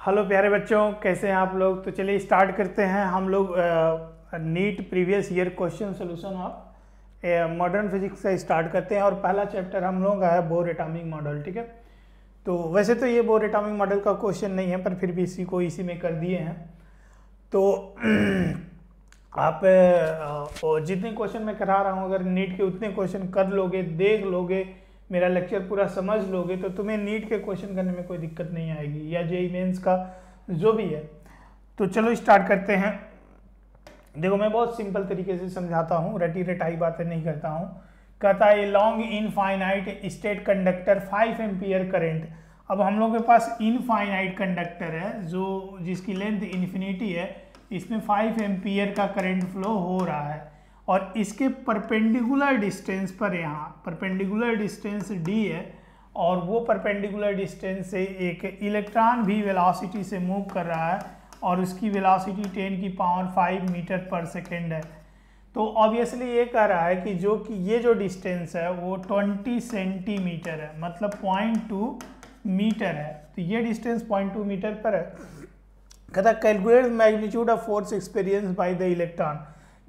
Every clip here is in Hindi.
हेलो प्यारे बच्चों, कैसे हैं आप लोग? तो चलिए स्टार्ट करते हैं। हम लोग NEET previous year question solution of modern physics से स्टार्ट करते हैं और पहला चैप्टर हम लोगों का है बोर एटॉमिक मॉडल ठीक है? तो वैसे तो ये बोर एटॉमिक मॉडल का क्वेश्चन नहीं है, पर फिर भी इसी को इसी में कर दिए हैं। तो आप जितने क्वेश्चन मैं करा रहा हूँ, अगर नीट के उतने क्वेश्चन कर लोगे, देख लोगे मेरा लेक्चर पूरा समझ लोगे तो तुम्हें नीट के क्वेश्चन करने में कोई दिक्कत नहीं आएगी, या जेई मेंस का जो भी है। तो चलो स्टार्ट करते हैं। देखो, मैं बहुत सिंपल तरीके से समझाता हूँ, रटी रटाई बातें नहीं करता हूँ। कहता है long infinite straight conductor 5 ampere current अब हम लोग के पास इनफाइनाइट कंडक्टर है, जो जिसकी लेंथ इन्फिनिटी है, इसमें 5 एम्पियर का करेंट फ्लो हो रहा है। और इसके परपेंडिकुलर डिस्टेंस पर यहाँ परपेंडिकुलर डिस्टेंस डी है और वो परपेंडिकुलर डिस्टेंस से एक इलेक्ट्रॉन भी वेलोसिटी से मूव कर रहा है और उसकी वेलोसिटी 10 की पावर 5 मीटर पर सेकेंड है। तो ऑब्वियसली ये कह रहा है कि जो कि ये जो डिस्टेंस है, वो 20 सेंटीमीटर है मतलब पॉइंट टू मीटर है। तो ये डिस्टेंस पॉइंट टू मीटर पर है। कहता calculate magnitude of force experience by the electron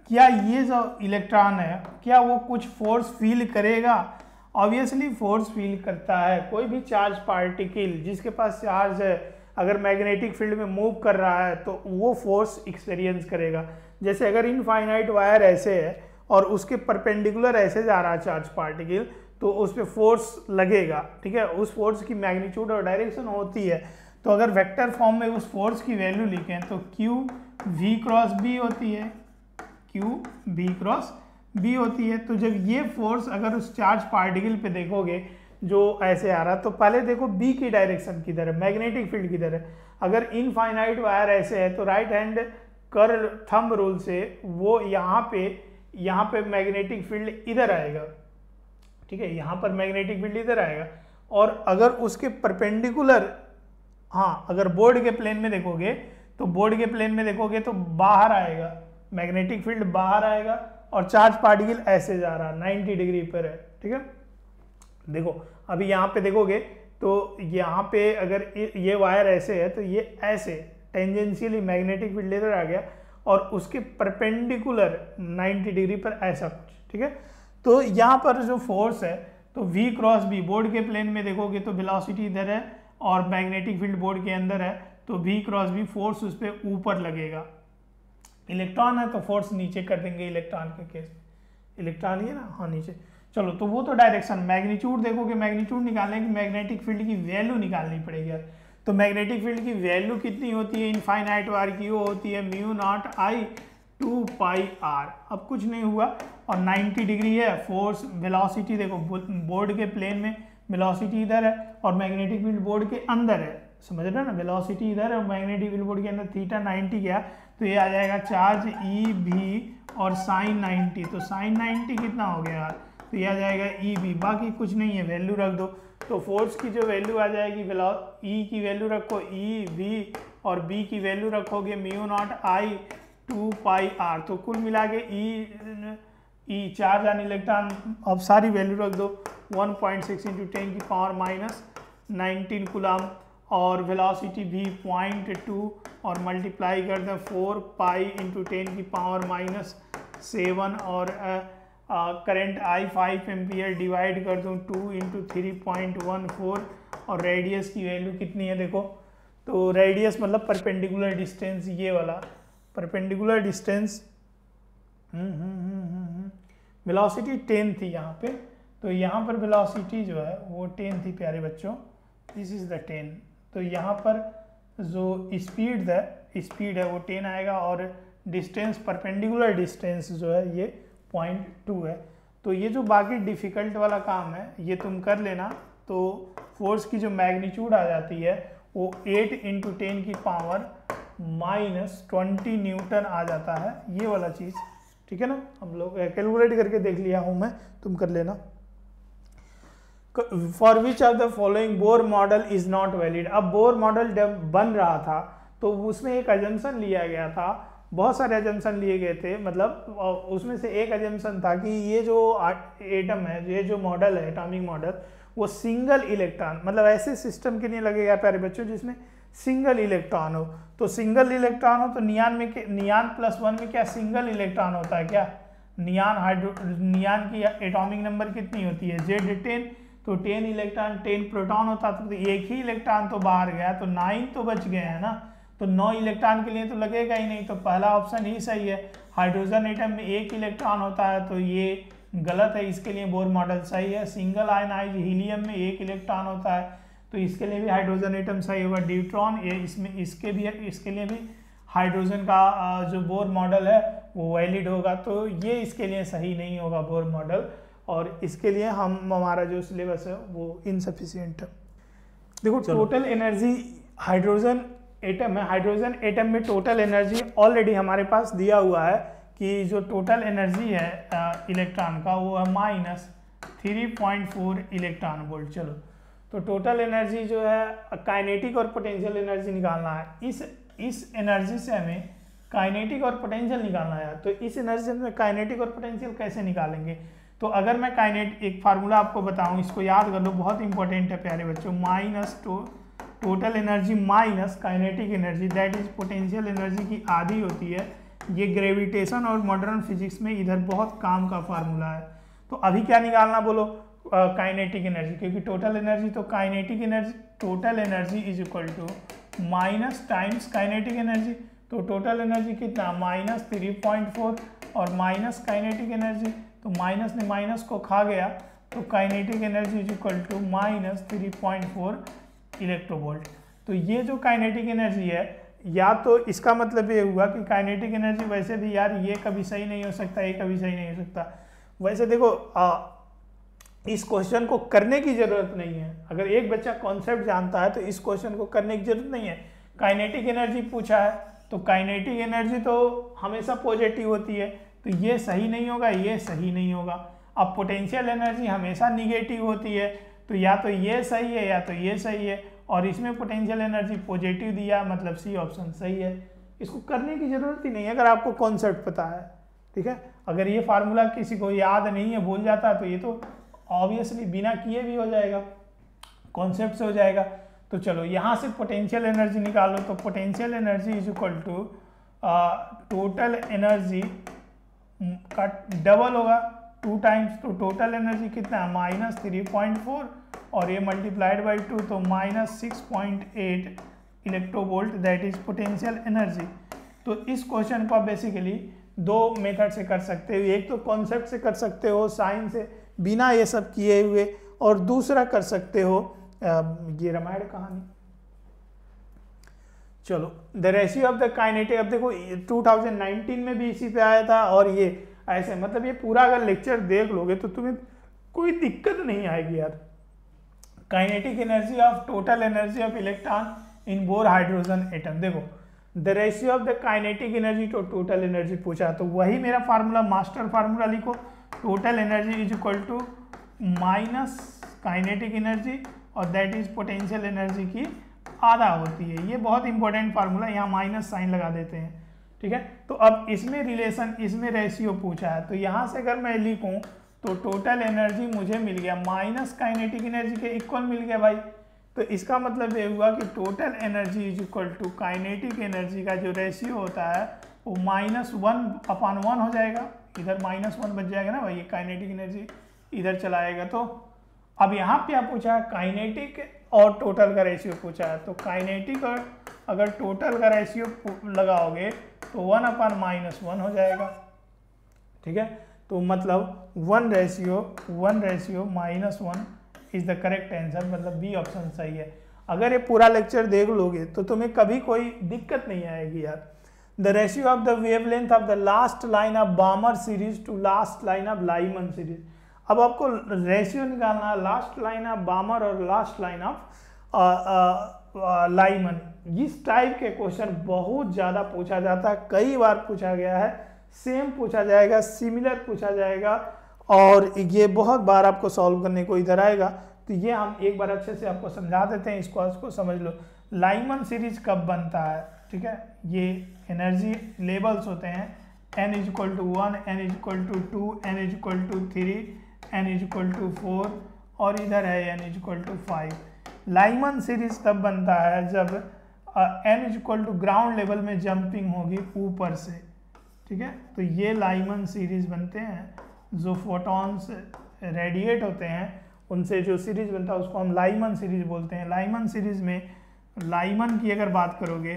क्या ये जो इलेक्ट्रॉन है, क्या वो कुछ फोर्स फील करेगा? ऑब्वियसली फोर्स फील करता है। कोई भी चार्ज पार्टिकल जिसके पास चार्ज है, अगर मैग्नेटिक फ़ील्ड में मूव कर रहा है तो वो फोर्स एक्सपीरियंस करेगा। जैसे अगर इनफाइनाइट वायर ऐसे है और उसके परपेंडिकुलर ऐसे जा रहा है चार्ज पार्टिकल तो उस पर फोर्स लगेगा। ठीक है? उस फोर्स की मैग्नीट्यूड और डायरेक्शन होती है। तो अगर वेक्टर फॉर्म में उस फोर्स की वैल्यू लिखें तो क्यू वी क्रॉस बी होती है। क्यू बी क्रॉस बी होती है। तो जब ये फोर्स अगर उस चार्ज पार्टिकल पे देखोगे, जो ऐसे आ रहा तो पहले देखो बी की डायरेक्शन किधर है मैग्नेटिक फ़ील्ड किधर है। अगर इनफाइनाइट वायर ऐसे है तो right hand curl thumb rule से वो यहाँ पे यहाँ पे मैग्नेटिक फ़ील्ड इधर आएगा। ठीक है, यहाँ पर मैग्नेटिक फ़ील्ड इधर आएगा। और अगर उसके परपेंडिकुलर हाँ अगर बोर्ड के प्लेन में देखोगे तो बोर्ड के प्लेन में देखोगे तो बाहर आएगा। मैग्नेटिक फ़ील्ड बाहर आएगा और चार्ज पार्टिकल ऐसे जा रहा है 90 डिग्री पर है, ठीक है? देखो, अभी यहाँ पे देखोगे तो यहाँ पे अगर ये वायर ऐसे है तो ये ऐसे टेंजेंशियली मैग्नेटिक फ़ील्ड इधर आ गया और उसके परपेंडिकुलर 90 डिग्री पर ऐसा कुछ, ठीक है? तो यहाँ पर जो फोर्स है तो v क्रॉस बी बोर्ड के प्लेन में देखोगे तो वेलोसिटी इधर है और मैग्नेटिक फ़ील्ड बोर्ड के अंदर है तो v क्रॉस बी फोर्स उस पर ऊपर लगेगा। इलेक्ट्रॉन है तो फोर्स नीचे कर देंगे इलेक्ट्रॉन के केस में। इलेक्ट्रॉन ही है ना? हाँ नीचे। चलो तो वो तो डायरेक्शन मैग्नीट्यूड देखोगे मैग्नीट्यूड निकालने की मैग्नेटिक फ़ील्ड की वैल्यू निकालनी पड़ेगी यार। तो मैग्नेटिक फ़ील्ड की वैल्यू कितनी होती है? इनफाइनाइट वार की वो होती है mu naught I two pi R अब कुछ नहीं हुआ। और 90 डिग्री है फोर्स वेलोसिटी देखो बोर्ड के प्लेन में वेलोसिटी इधर है और मैग्नेटिक फ़ील्ड बोर्ड के अंदर है। समझ रहे ना? वेलोसिटी इधर है और मैग्नेटिक फ़ील्ड बोर्ड के अंदर थीटा 90 गया। तो ये आ जाएगा चार्ज ई भी और साइन नाइन्टी तो साइन नाइन्टी कितना हो गया? यार तो ये आ जाएगा ई भी बाकी कुछ नहीं है वैल्यू रख दो। तो फोर्स की जो वैल्यू आ जाएगी ई की वैल्यू रखो ई वी और बी की वैल्यू रखोगे mu naught I two pi R तो कुल मिला के ई ई चार्ज आने इलेक्ट्रॉन अब सारी वैल्यू रख दो। 1.6 पॉइंट सिक्स इंटू टेन की पावर माइनस नाइनटीन कुलाम और वेलोसिटी भी पॉइंट टू और मल्टीप्लाई कर दें फोर पाई इंटू टेन की पावर माइनस सेवन और current I five ampere divide कर दूँ two into three point one four और रेडियस की वैल्यू कितनी है देखो। तो रेडियस मतलब परपेंडिकुलर डिस्टेंस ये वाला। परपेंडिकुलर डिस्टेंस वेलोसिटी टेन थी यहाँ पे। तो यहाँ पर वेलोसिटी जो है वो टेन थी प्यारे बच्चों। दिस इज़ द टेन तो यहाँ पर जो स्पीड है स्पीड है वो टेन आएगा और डिस्टेंस परपेंडिकुलर डिस्टेंस जो है ये पॉइंट टू है। तो ये जो बाकी डिफ़िकल्ट वाला काम है, ये तुम कर लेना। तो फोर्स की जो मैग्नीट्यूड आ जाती है, वो एट इंटू टेन की पावर माइनस ट्वेंटी न्यूटन आ जाता है। ये वाला चीज़, ठीक है ना? हम लोग कैलकुलेट करके देख लिया हूँ मैं, तुम कर लेना। For which of the following Bohr model is not valid अब बोर मॉडल जब बन रहा था तो उसमें एक एजम्सन लिया गया था। बहुत सारे एजम्सन लिए गए थे। मतलब उसमें से एक एजम्सन था कि ये जो एटम है, ये जो मॉडल है एटॉमिक मॉडल वो सिंगल इलेक्ट्रॉन मतलब ऐसे सिस्टम के लिए लगेगा प्यारे बच्चों, जिसमें सिंगल इलेक्ट्रॉन हो। तो सिंगल इलेक्ट्रॉन हो तो नियान में नियान प्लस वन में क्या सिंगल इलेक्ट्रॉन होता है क्या? नियान हाइड्रो नियान की एटॉमिक नंबर कितनी होती है? जेड टेन तो टेन इलेक्ट्रॉन, टेन प्रोटॉन होता तो एक ही इलेक्ट्रॉन तो बाहर गया तो नाइन तो बच गए हैं ना? तो नौ इलेक्ट्रॉन के लिए तो लगेगा ही नहीं तो पहला ऑप्शन ही सही है। हाइड्रोजन एटम में एक इलेक्ट्रॉन होता है तो ये गलत है, इसके लिए बोर मॉडल सही है। सिंगल आयनाइज हीलियम में एक इलेक्ट्रॉन होता है तो इसके लिए भी हाइड्रोजन एटम सही होगा। ड्यूट्रॉन, ये इसमें, इसके भी, इसके लिए भी हाइड्रोजन का जो बोर मॉडल है, वो वैलिड होगा तो ये इसके लिए सही नहीं होगा बोर मॉडल। और इसके लिए हम हमारा जो सिलेबस है वो इनसफिशियंट है। देखो टोटल एनर्जी हाइड्रोजन एटम है। हाइड्रोजन एटम में टोटल एनर्जी ऑलरेडी हमारे पास दिया हुआ है कि जो टोटल एनर्जी है इलेक्ट्रॉन का वो है minus three point four electron volt चलो। तो टोटल एनर्जी जो है काइनेटिक और पोटेंशियल एनर्जी निकालना है। इस इस एनर्जी से हमें काइनेटिक और पोटेंशियल निकालना है। तो इस एनर्जी में काइनेटिक और पोटेंशियल कैसे निकालेंगे? तो अगर मैं काइनेट एक फार्मूला आपको बताऊँ, इसको याद कर लो, बहुत इंपॉर्टेंट है प्यारे बच्चों minus two total energy minus kinetic energy that is potential energy की आधी होती है। ये ग्रेविटेशन और मॉडर्न फिजिक्स में इधर बहुत काम का फार्मूला है। तो अभी क्या निकालना बोलो? काइनेटिक एनर्जी क्योंकि टोटल एनर्जी तो kinetic energy total energy is equal to minus times kinetic energy तो टोटल एनर्जी कितना? माइनस थ्री पॉइंट फोर और माइनस काइनेटिक एनर्जी तो माइनस ने माइनस को खा गया तो kinetic energy is equal to minus three point four electronvolt. तो ये जो काइनेटिक एनर्जी है या तो इसका मतलब ये हुआ कि काइनेटिक एनर्जी वैसे भी यार ये कभी सही नहीं हो सकता ये कभी सही नहीं हो सकता। वैसे देखो आ, इस क्वेश्चन को करने की ज़रूरत नहीं है। अगर एक बच्चा कॉन्सेप्ट जानता है तो इस क्वेश्चन को करने की ज़रूरत नहीं है। काइनेटिक एनर्जी पूछा है तो काइनेटिक एनर्जी तो हमेशा पॉजिटिव होती है। तो ये सही नहीं होगा, ये सही नहीं होगा। अब पोटेंशियल एनर्जी हमेशा निगेटिव होती है तो या तो ये सही है, या तो ये सही है, और इसमें पोटेंशियल एनर्जी पॉजिटिव दिया मतलब सी ऑप्शन सही है। इसको करने की ज़रूरत ही नहीं है अगर आपको कॉन्सेप्ट पता है, ठीक है? अगर ये फार्मूला किसी को याद नहीं है, भूल जाता है तो ये तो ऑब्वियसली बिना किए भी हो जाएगा कॉन्सेप्ट से हो जाएगा। तो चलो, यहाँ से पोटेंशियल एनर्जी निकालो तो potential energy is equal to total energy का डबल होगा टू टाइम्स तो टोटल एनर्जी कितना है? माइनस थ्री पॉइंट फोर और ये मल्टीप्लाइड बाई टू तो minus six point eight electronvolt that is potential energy तो इस क्वेश्चन को आप बेसिकली दो मेथड से कर सकते हो। एक तो कॉन्सेप्ट से कर सकते हो साइन से, बिना ये सब किए हुए, और दूसरा कर सकते हो ये रामायण कहानी। चलो the ratio of the kinetic अब देखो 2019 में भी इसी पे आया था और ये ऐसे मतलब ये पूरा अगर लेक्चर देख लोगे तो तुम्हें कोई दिक्कत नहीं आएगी यार। Kinetic energy of total energy of electron in Bohr hydrogen atom देखो the ratio of the kinetic energy to total energy पूछा तो वही मेरा फार्मूला मास्टर फार्मूला लिखो। Total energy is equal to minus kinetic energy और दैट इज़ पोटेंशियल एनर्जी की आधा होती है। ये बहुत इंपॉर्टेंट फार्मूला यहाँ माइनस साइन लगा देते हैं। ठीक है? तो अब इसमें रिलेशन इसमें रेशियो पूछा है। तो यहाँ से अगर मैं लिखूँ तो टोटल एनर्जी मुझे मिल गया। माइनस काइनेटिक एनर्जी के इक्वल मिल गया भाई। तो इसका मतलब ये हुआ कि total energy is equal to kinetic energy का जो रेशियो होता है, वो माइनस वन अपान वन हो जाएगा। इधर माइनस वन बच जाएगा ना भाई, ये काइनेटिक एनर्जी इधर चलाएगा तो अब यहाँ पे आप पूछा काइनेटिक और टोटल का रेशियो पूछा है तो काइनेटिक और अगर टोटल का रेशियो लगाओगे तो वन अपान माइनस वन हो जाएगा। ठीक है? तो मतलब one ratio one ratio minus one is the correct answer मतलब बी ऑप्शन सही है। अगर ये पूरा लेक्चर देख लोगे तो तुम्हें कभी कोई दिक्कत नहीं आएगी यार। The ratio of the wavelength of the last line of Balmer series to last line of Lyman series अब आपको रेशियो निकालना लास्ट लाइन ऑफ़ बामर और लास्ट लाइन ऑफ़ लाइमन इस टाइप के क्वेश्चन बहुत ज़्यादा पूछा जाता है, कई बार पूछा गया है सेम पूछा जाएगा सिमिलर पूछा जाएगा, और ये बहुत बार आपको सॉल्व करने को इधर आएगा। तो ये हम एक बार अच्छे से आपको समझा देते हैं, इसको इसको समझ लो। लाइमन सीरीज़ कब बनता है? ठीक है? ये एनर्जी लेवल्स होते हैं। N is equal to one n is equal to two n is equal to three n is equal to four और इधर है n is equal to five Lyman series तब बनता है जब n is equal to ground level में जंपिंग होगी ऊपर से। ठीक है? तो ये लाइमन सीरीज़ बनते हैं, जो फोटॉन्स रेडिएट होते हैं, उनसे जो सीरीज़ बनता है उसको हम लाइमन सीरीज़ बोलते हैं। लाइमन सीरीज़ में लाइमन की अगर बात करोगे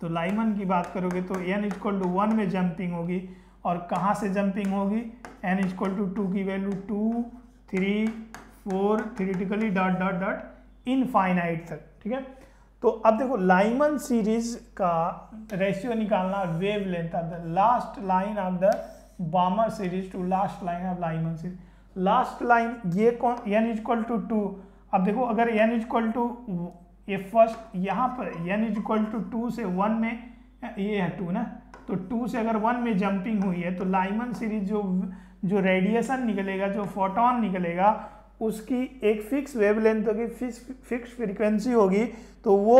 तो लाइमन की बात करोगे तो एन इक्वल टू वन में जंपिंग होगी। और कहाँ से जंपिंग होगी? एन इक्वल टू टू की value two three four theoretically dot dot dot infinite तक, ठीक है? तो अब देखो लाइमन सीरीज़ का रेशियो निकालना wave length of the last line of the Balmer series to last line of Lyman series last line ये कौन एन इक्वल टू टू अब देखो, अगर एन इक्वल टू ये फ़र्स्ट यहाँ पर एन इक्वल टू टू से वन में, ये है टू ना? तो टू से अगर वन में जंपिंग हुई है तो लाइमन सीरीज़ जो जो रेडिएशन निकलेगा, जो फोटोन निकलेगा, उसकी एक फिक्स वेवलेंथ होगी फिक्स फिक्स फ्रीक्वेंसी होगी तो वो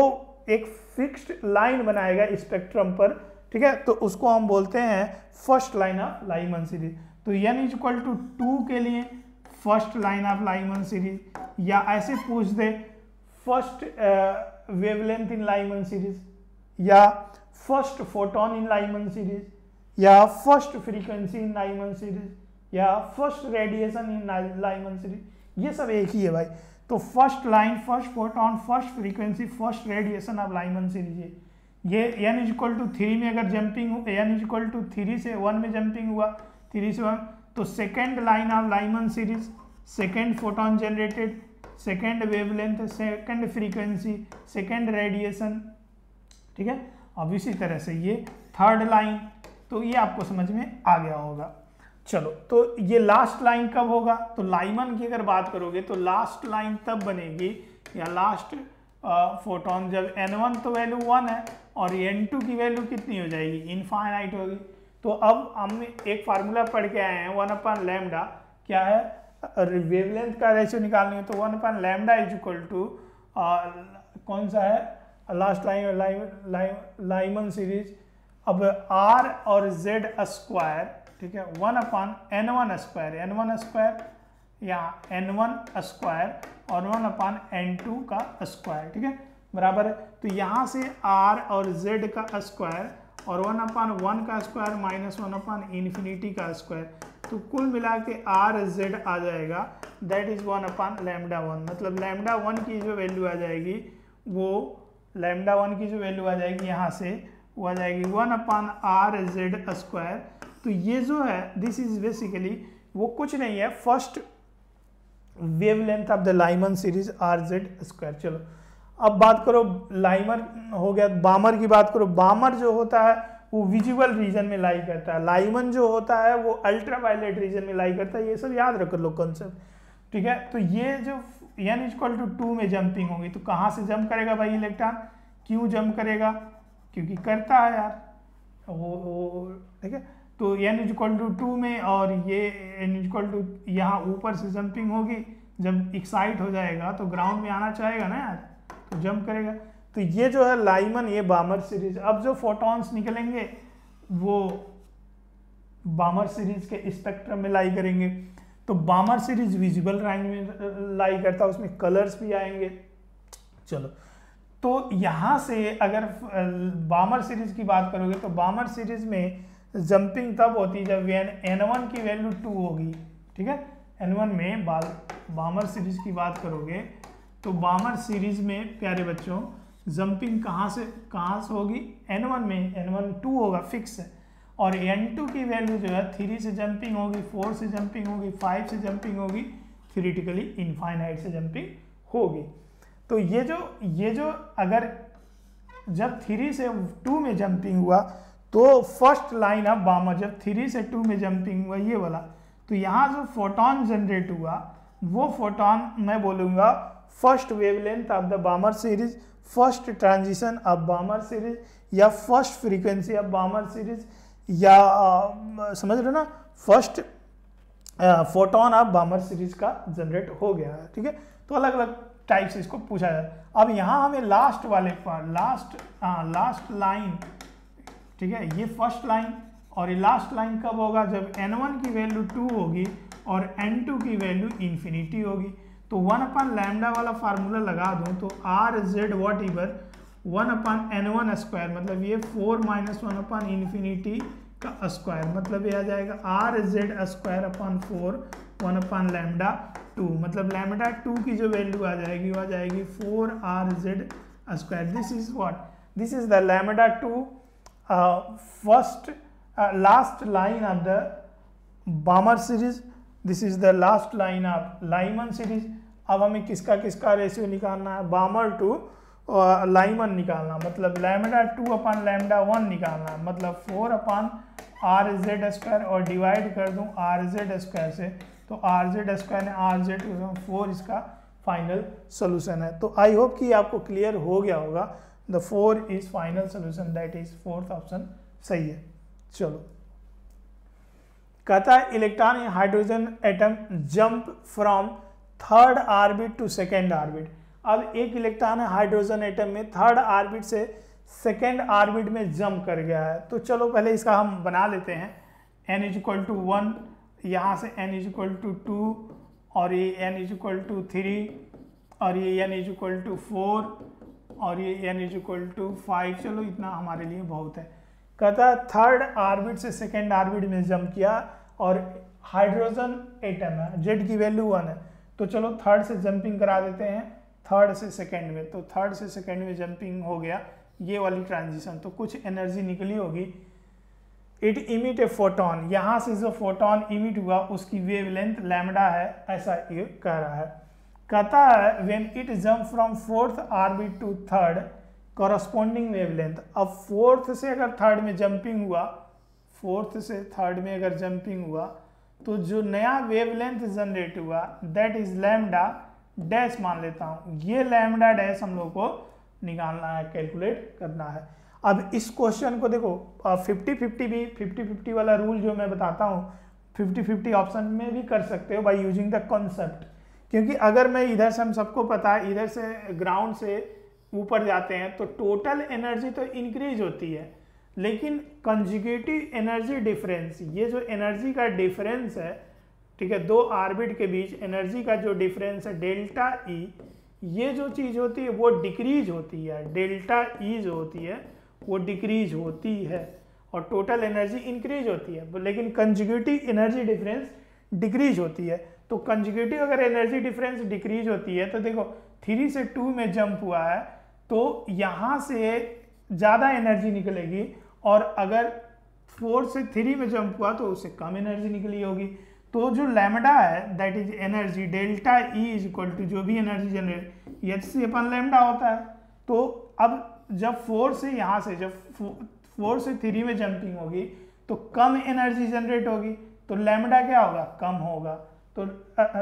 एक फिक्स्ड लाइन बनाएगा स्पेक्ट्रम पर, ठीक है? तो उसको हम बोलते हैं first line of Lyman series तो n is equal to two के लिए first line of Lyman series या ऐसे पूछ दे first wavelength in Lyman series या first photon in Lyman series या first frequency in Lyman series या first radiation in Lyman series ये सब एक ही है भाई तो first line first photon first frequency first radiation of Lyman series है ये n is equal to three में अगर jumping n is equal to three से वन में जंपिंग हुआ थ्री से वन तो second line of Lyman series second photon generated second wavelength second frequency second radiation ठीक है? अब इसी तरह से ये थर्ड लाइन तो ये आपको समझ में आ गया होगा। चलो तो ये लास्ट लाइन कब होगा? तो लाइमन की अगर बात करोगे तो लास्ट लाइन तब बनेगी, या लास्ट फोटोन जब n1 तो वैल्यू वन है, और n2 की वैल्यू कितनी हो जाएगी? इनफाइनाइट होगी। तो अब हम एक फार्मूला पढ़ के आए हैं वन अपन लैमडा क्या है? वेवलेंथ का रेशियो निकालनी है तो one upon lambda is equal to कौन सा है? लास्ट लाइन लाइमन सीरीज़ अब आर और जेड स्क्वायर ठीक है one upon n one square n one square या एन वन स्क्वायर और वन अपान एन टू का स्क्वायर ठीक है, बराबर है। तो यहाँ से आर और जेड का स्क्वायर और वन अपान वन का square minus one upon infinity का स्क्वायर तो कुल मिला के आर जेड आ जाएगा। That is one upon lambda one मतलब लैमडा वन की जो वैल्यू आ जाएगी, वो लैमडा वन की जो वैल्यू आ जाएगी यहाँ से, वो आ जाएगी one upon R Z square तो ये जो है दिस इज़ बेसिकली वो कुछ नहीं है first wavelength of the Lyman series R Z square चलो, अब बात करो लाइमर हो गया बामर की बात करो. बामर जो होता है, वो विजुअल रीजन में लाई करता है. लाइमन जो होता है, वो अल्ट्रा रीजन में लाई करता है. ये सब याद रखो लो कॉन्सेप्ट ठीक है? तो ये जो एन इक्वल टू टू में जंपिंग होगी तो कहाँ से जंप करेगा भाई इलेक्ट्रॉन क्यों जंप करेगा, क्योंकि करता है यार। वो वो, ठीक है? तो एन इक्वल टू टू में और ये एन इक्वल टू यहाँ ऊपर से जंपिंग होगी, जब एक्साइट हो जाएगा तो ग्राउंड में आना चाहेगा ना यार तो जंप करेगा। तो ये जो है लाइमन ये बामर सीरीज़ अब जो फोटॉन्स निकलेंगे, वो बामर सीरीज़ के स्पेक्ट्रम में लाई करेंगे। तो बामर सीरीज़ विजिबल रैंक में लाई करता है, उसमें कलर्स भी आएँगे। चलो। तो यहाँ से अगर बामर सीरीज़ की बात करोगे तो बामर सीरीज़ में जंपिंग तब होती है जब एन एन वन की वैल्यू टू होगी। ठीक है? एन वन में बाल, बामर सीरीज़ की बात करोगे तो बामर सीरीज़ में, प्यारे बच्चों जंपिंग कहाँ से कहाँ से होगी? एन वन में एन वन टू होगा फिक्स है। और एन टू की वैल्यू जो है थ्री से जंपिंग होगी फोर से जंपिंग होगी फाइव से जंपिंग होगी थ्रीटिकली इनफाइनाइट से जंपिंग होगी। तो ये जो ये जो अगर जब थ्री से टू में जंपिंग हुआ तो फ़र्स्ट लाइन ऑफ़ बामर जब थ्री से टू में जंपिंग हुआ, ये वाला तो यहाँ जो फोटोन जनरेट हुआ, वो फोटोन मैं बोलूँगा first wavelength of the Balmer series first transition of Balmer series या first frequency of Balmer series या आ, समझ रहे हो ना? First photon of Balmer series का जनरेट हो गया है ठीक है? तो अलग अलग टाइप से इसको पूछा जाए अब यहाँ हमें लास्ट वाले पर लास्ट लास्ट लाइन ठीक है? ये फ़र्स्ट लाइन और ये लास्ट लाइन कब होगा? जब n1 की वैल्यू टू होगी और n2 की वैल्यू इन्फिनिटी होगी। तो वन अपन लैमडा वाला फार्मूला लगा दूँ तो R Z whatever one upon N one square मतलब ये four minus one upon infinity का स्क्वायर मतलब ये आ जाएगा R Z square upon four, one upon lambda two मतलब लैमडा टू की जो वैल्यू आ जाएगी, वो आ जाएगी four R Z square. This is what this is the lambda two first last line of the Balmer series this is the last line of Lyman series अब हमें किसका किसका रेशियो निकालना है? बामर टू लाइमन निकालना मतलब lambda two upon lambda one निकालना मतलब four upon R Z square और डिवाइड कर दूँ आर जेड स्क्वायर से तो आर जेड स्क्वायर ने आर जेड फोर इसका फाइनल सोल्यूशन है। तो आई होप कि आपको क्लियर हो गया होगा। The four is final solution that is fourth option सही है। चलो। कहता है electron hydrogen atom jump from third orbit to second orbit अब एक इलेक्ट्रॉन है हाइड्रोजन एटम में थर्ड आर्बिट से सेकेंड आर्बिट में जंप कर गया है। तो चलो पहले इसका हम बना लेते हैं। N is equal to one यहाँ से N is equal to two और ये N is equal to three और ये N is equal to four और ये N is equal to five चलो इतना हमारे लिए बहुत है। कहता थर्ड आर्बिट से सेकेंड आर्बिट में जंप किया, और हाइड्रोजन एटम है जेड की वैल्यू वन है। तो चलो थर्ड से जंपिंग करा देते हैं। थर्ड से सेकेंड में तो थर्ड से सेकेंड में जंपिंग हो गया, ये वाली ट्रांजिशन तो कुछ एनर्जी निकली होगी। इट इमिट ए फोटोन यहाँ से जो फोटोन इमिट हुआ, उसकी वेवलेंथ लैमडा है, ऐसा ये कह रहा है। कहता है when it jump from fourth orbit to third corresponding wavelength अब फोर्थ से अगर थर्ड में जंपिंग हुआ फोर्थ से थर्ड में अगर जंपिंग हुआ तो जो नया वेवलेंथ जनरेट हुआ दैट इज़ लैमडा डैश मान लेता हूँ। ये लैमडा डैश हम लोग को निकालना है कैलकुलेट करना है। अब इस क्वेश्चन को देखो फिफ्टी फिफ्टी भी फिफ्टी फिफ्टी वाला रूल जो मैं बताता हूँ फिफ्टी फिफ्टी ऑप्शन में भी कर सकते हो बाई यूजिंग द कॉन्सेप्ट क्योंकि अगर मैं इधर से हम सबको पता है, इधर से ग्राउंड से ऊपर जाते हैं तो टोटल एनर्जी तो इंक्रीज होती है। लेकिन कंजुगेटिव एनर्जी डिफरेंस ये जो एनर्जी का डिफरेंस है ठीक है दो आर्बिट के बीच एनर्जी का जो डिफरेंस है डेल्टा ई e, ये जो चीज़ होती है वो डिक्रीज होती है। डेल्टा ई e जो होती है वो डिक्रीज होती है और टोटल एनर्जी इंक्रीज होती है। लेकिन कंजुगेटिव एनर्जी डिफरेंस डिक्रीज होती है। तो कंजुगेटिव अगर एनर्जी डिफरेंस डिक्रीज होती है तो देखो थ्री से टू में जंप हुआ है तो यहाँ से ज़्यादा एनर्जी निकलेगी और अगर फोर से थ्री में जंप हुआ तो उससे कम एनर्जी निकली होगी। तो जो लैमडा है that is energy delta E is equal to जो भी energy generate H C upon lambda होता है। तो अब जब फोर से यहाँ से, जब फोर से थ्री में जंपिंग होगी तो कम एनर्जी जनरेट होगी। तो लैमडा क्या होगा? कम होगा। तो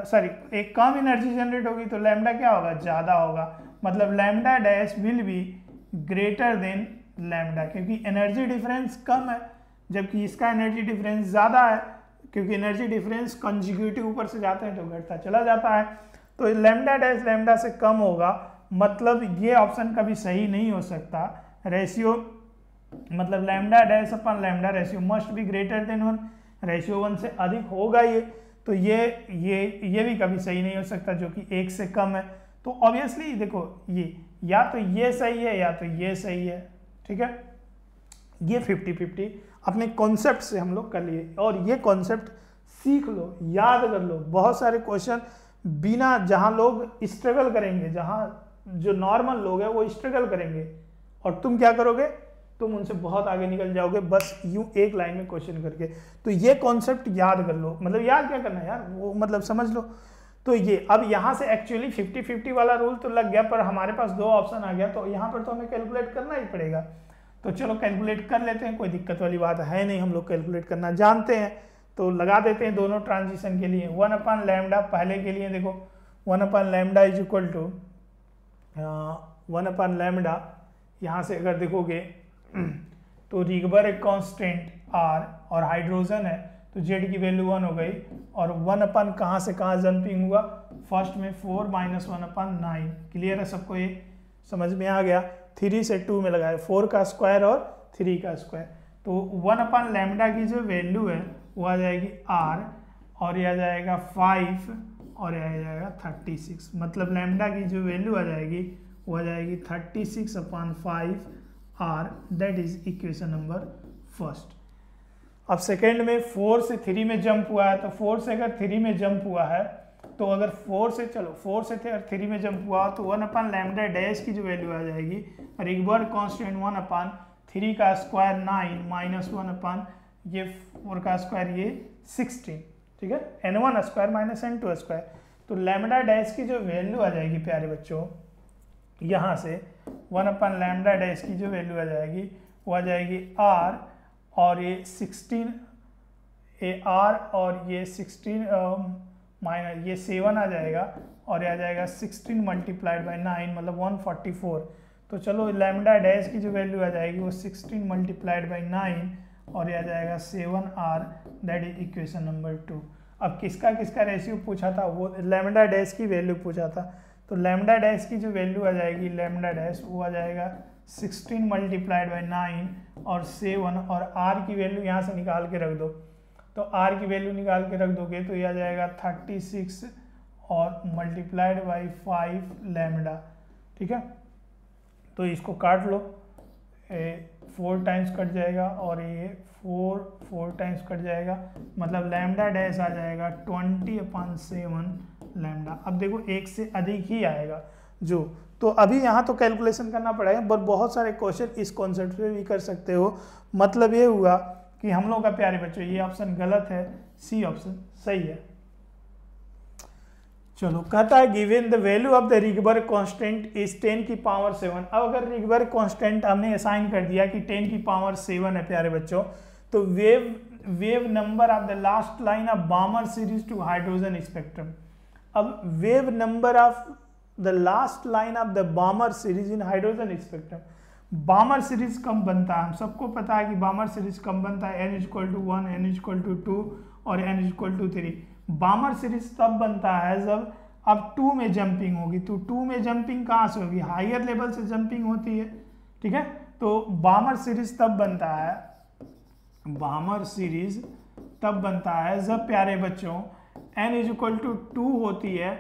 सॉरी एक कम एनर्जी जनरेट होगी तो लैमडा क्या होगा? ज़्यादा होगा। मतलब lambda dash will be greater than lambda, क्योंकि एनर्जी डिफरेंस कम है, जबकि इसका एनर्जी डिफरेंस ज़्यादा है। क्योंकि एनर्जी डिफरेंस कंजिक्यूटिव ऊपर से जाते हैं तो घटता चला जाता है। तो लेमडा डैश लेमडा से कम होगा मतलब ये ऑप्शन कभी सही नहीं हो सकता। रेशियो मतलब lambda dash upon lambda ratio must be greater than one ratio one से अधिक होगा ये। तो ये ये ये भी कभी सही नहीं हो सकता जो कि एक से कम है। तो ऑब्वियसली देखो, ये, या तो ये सही है, या तो ये सही है, ठीक है? ये फिफ्टी फिफ्टी अपने कॉन्सेप्ट से हम लोग कर लिए। और ये कॉन्सेप्ट सीख लो, याद कर लो। बहुत सारे क्वेश्चन बिना जहाँ लोग स्ट्रगल करेंगे, जहाँ जो नॉर्मल लोग हैं, वो स्ट्रगल करेंगे। और तुम क्या करोगे? तुम उनसे बहुत आगे निकल जाओगे, बस यूँ एक लाइन में क्वेश्चन करके। तो ये कॉन्सेप्ट याद कर लो। मतलब याद क्या करना है यार? वो मतलब समझ लो। तो ये, अब यहाँ से एक्चुअली 50 50 वाला रूल तो लग गया, पर हमारे पास दो ऑप्शन आ गया तो यहाँ पर तो हमें कैलकुलेट करना ही पड़ेगा। तो चलो कैलकुलेट कर लेते हैं, कोई दिक्कत वाली बात है नहीं, हम लोग कैलकुलेट करना जानते हैं। तो लगा देते हैं दोनों ट्रांजिशन के लिए। वन अपन लैमडा पहले के लिए देखो one upon lambda is equal to one upon lambda यहाँ से अगर देखोगे तो रिगबर एक कॉन्स्टेंट आर और हाइड्रोजन है तो जेड की वैल्यू वन हो गई। और वन अपन कहाँ से कहाँ जंपिंग हुआ? फ़र्स्ट में four minus one upon nine clear है सबको ये? समझ में आ गया? थ्री से टू में लगाए, फोर का स्क्वायर और थ्री का स्क्वायर। तो वन अपन लेमडा की जो वैल्यू है, वो आ जाएगी आर और यह आ जाएगा फाइव और यह आ जाएगा थर्टी सिक्स। मतलब लेमडा की जो वैल्यू आ जाएगी, वो आ जाएगी thirty six upon five R that is equation number first अब सेकेंड में फोर से थ्री में जंप हुआ है तो फोर से अगर थ्री में जंप हुआ है तो अगर फोर से, चलो, फोर से थे, और थ्री में जंप हुआ तो वन अपान लैमडा डैश की जो वैल्यू आ जाएगी Rydberg constant one upon three का square nine minus one upon ये फोर का स्क्वायर ये सिक्सटीन ठीक है? N one square minus N two square तो लैमडा डैश की जो वैल्यू आ जाएगी, प्यारे बच्चों, यहाँ से वन अपन लैमडा डैश की जो वैल्यू आ जाएगी, वो आ जाएगी आर और ये सिक्सटीन ए आर और ये सिक्सटीन माइनस ये सेवन आ जाएगा और ये आ जाएगा सिक्सटीन मल्टीप्लाइड बाई नाइन मतलब वन फोर्टी फोर तो चलो लेमडा डैश की जो वैल्यू आ जाएगी वो सिक्सटीन मल्टीप्लाइड बाई नाइन और ये आ जाएगा seven R that is equation number two अब किसका किसका रेशियो पूछा था? वो लेमडा डैश की वैल्यू पूछा था। तो लेमडा डैश की जो वैल्यू आ जाएगी लेमडा डैश वो आ जाएगा 16 मल्टीप्लाइड बाई नाइन और सेवन और आर की वैल्यू यहाँ से निकाल के रख दो। तो आर की वैल्यू निकाल के रख दोगे तो यह आ जाएगा 36 और मल्टीप्लाइड बाई फाइव लेमडा ठीक है? तो इसको काट लो। ए, फोर टाइम्स कट जाएगा और ये फोर फोर टाइम्स कट जाएगा। मतलब लैमडा डैश आ जाएगा ट्वेंटी अपॉन सेवन लैमडा अब देखो एक से अधिक ही आएगा जो। तो अभी यहाँ तो कैलकुलेशन करना पड़ेगा बट बहुत सारे क्वेश्चन इस कॉन्सेप्ट पे भी कर सकते हो। मतलब ये हुआ कि हम लोग का प्यारे बच्चों, ये ऑप्शन गलत है सी ऑप्शन सही है। चलो, कहता है given the value of the Rydberg constant is ten की पावर सेवन अब अगर रिगबर कांस्टेंट हमने असाइन कर दिया कि टेन की पावर सेवन है, प्यारे बच्चों तो wave wave number of the last line of Balmer series to hydrogen spectrum अब wave number of the last line of the Balmer series in hydrogen spectrum Balmer series कम बनता है। हम सबको पता है कि बामर सीरीज़ कम बनता है। N is equal to one N is equal to two और N is equal to three Balmer series तब बनता है जब अब टू में जंपिंग होगी। तो टू में जंपिंग कहाँ से होगी? हायर लेवल से जंपिंग होती है। ठीक है? तो बामर सीरीज़ तब बनता है। बामर सीरीज़ तब बनता है जब प्यारे बच्चों N is equal to two होती है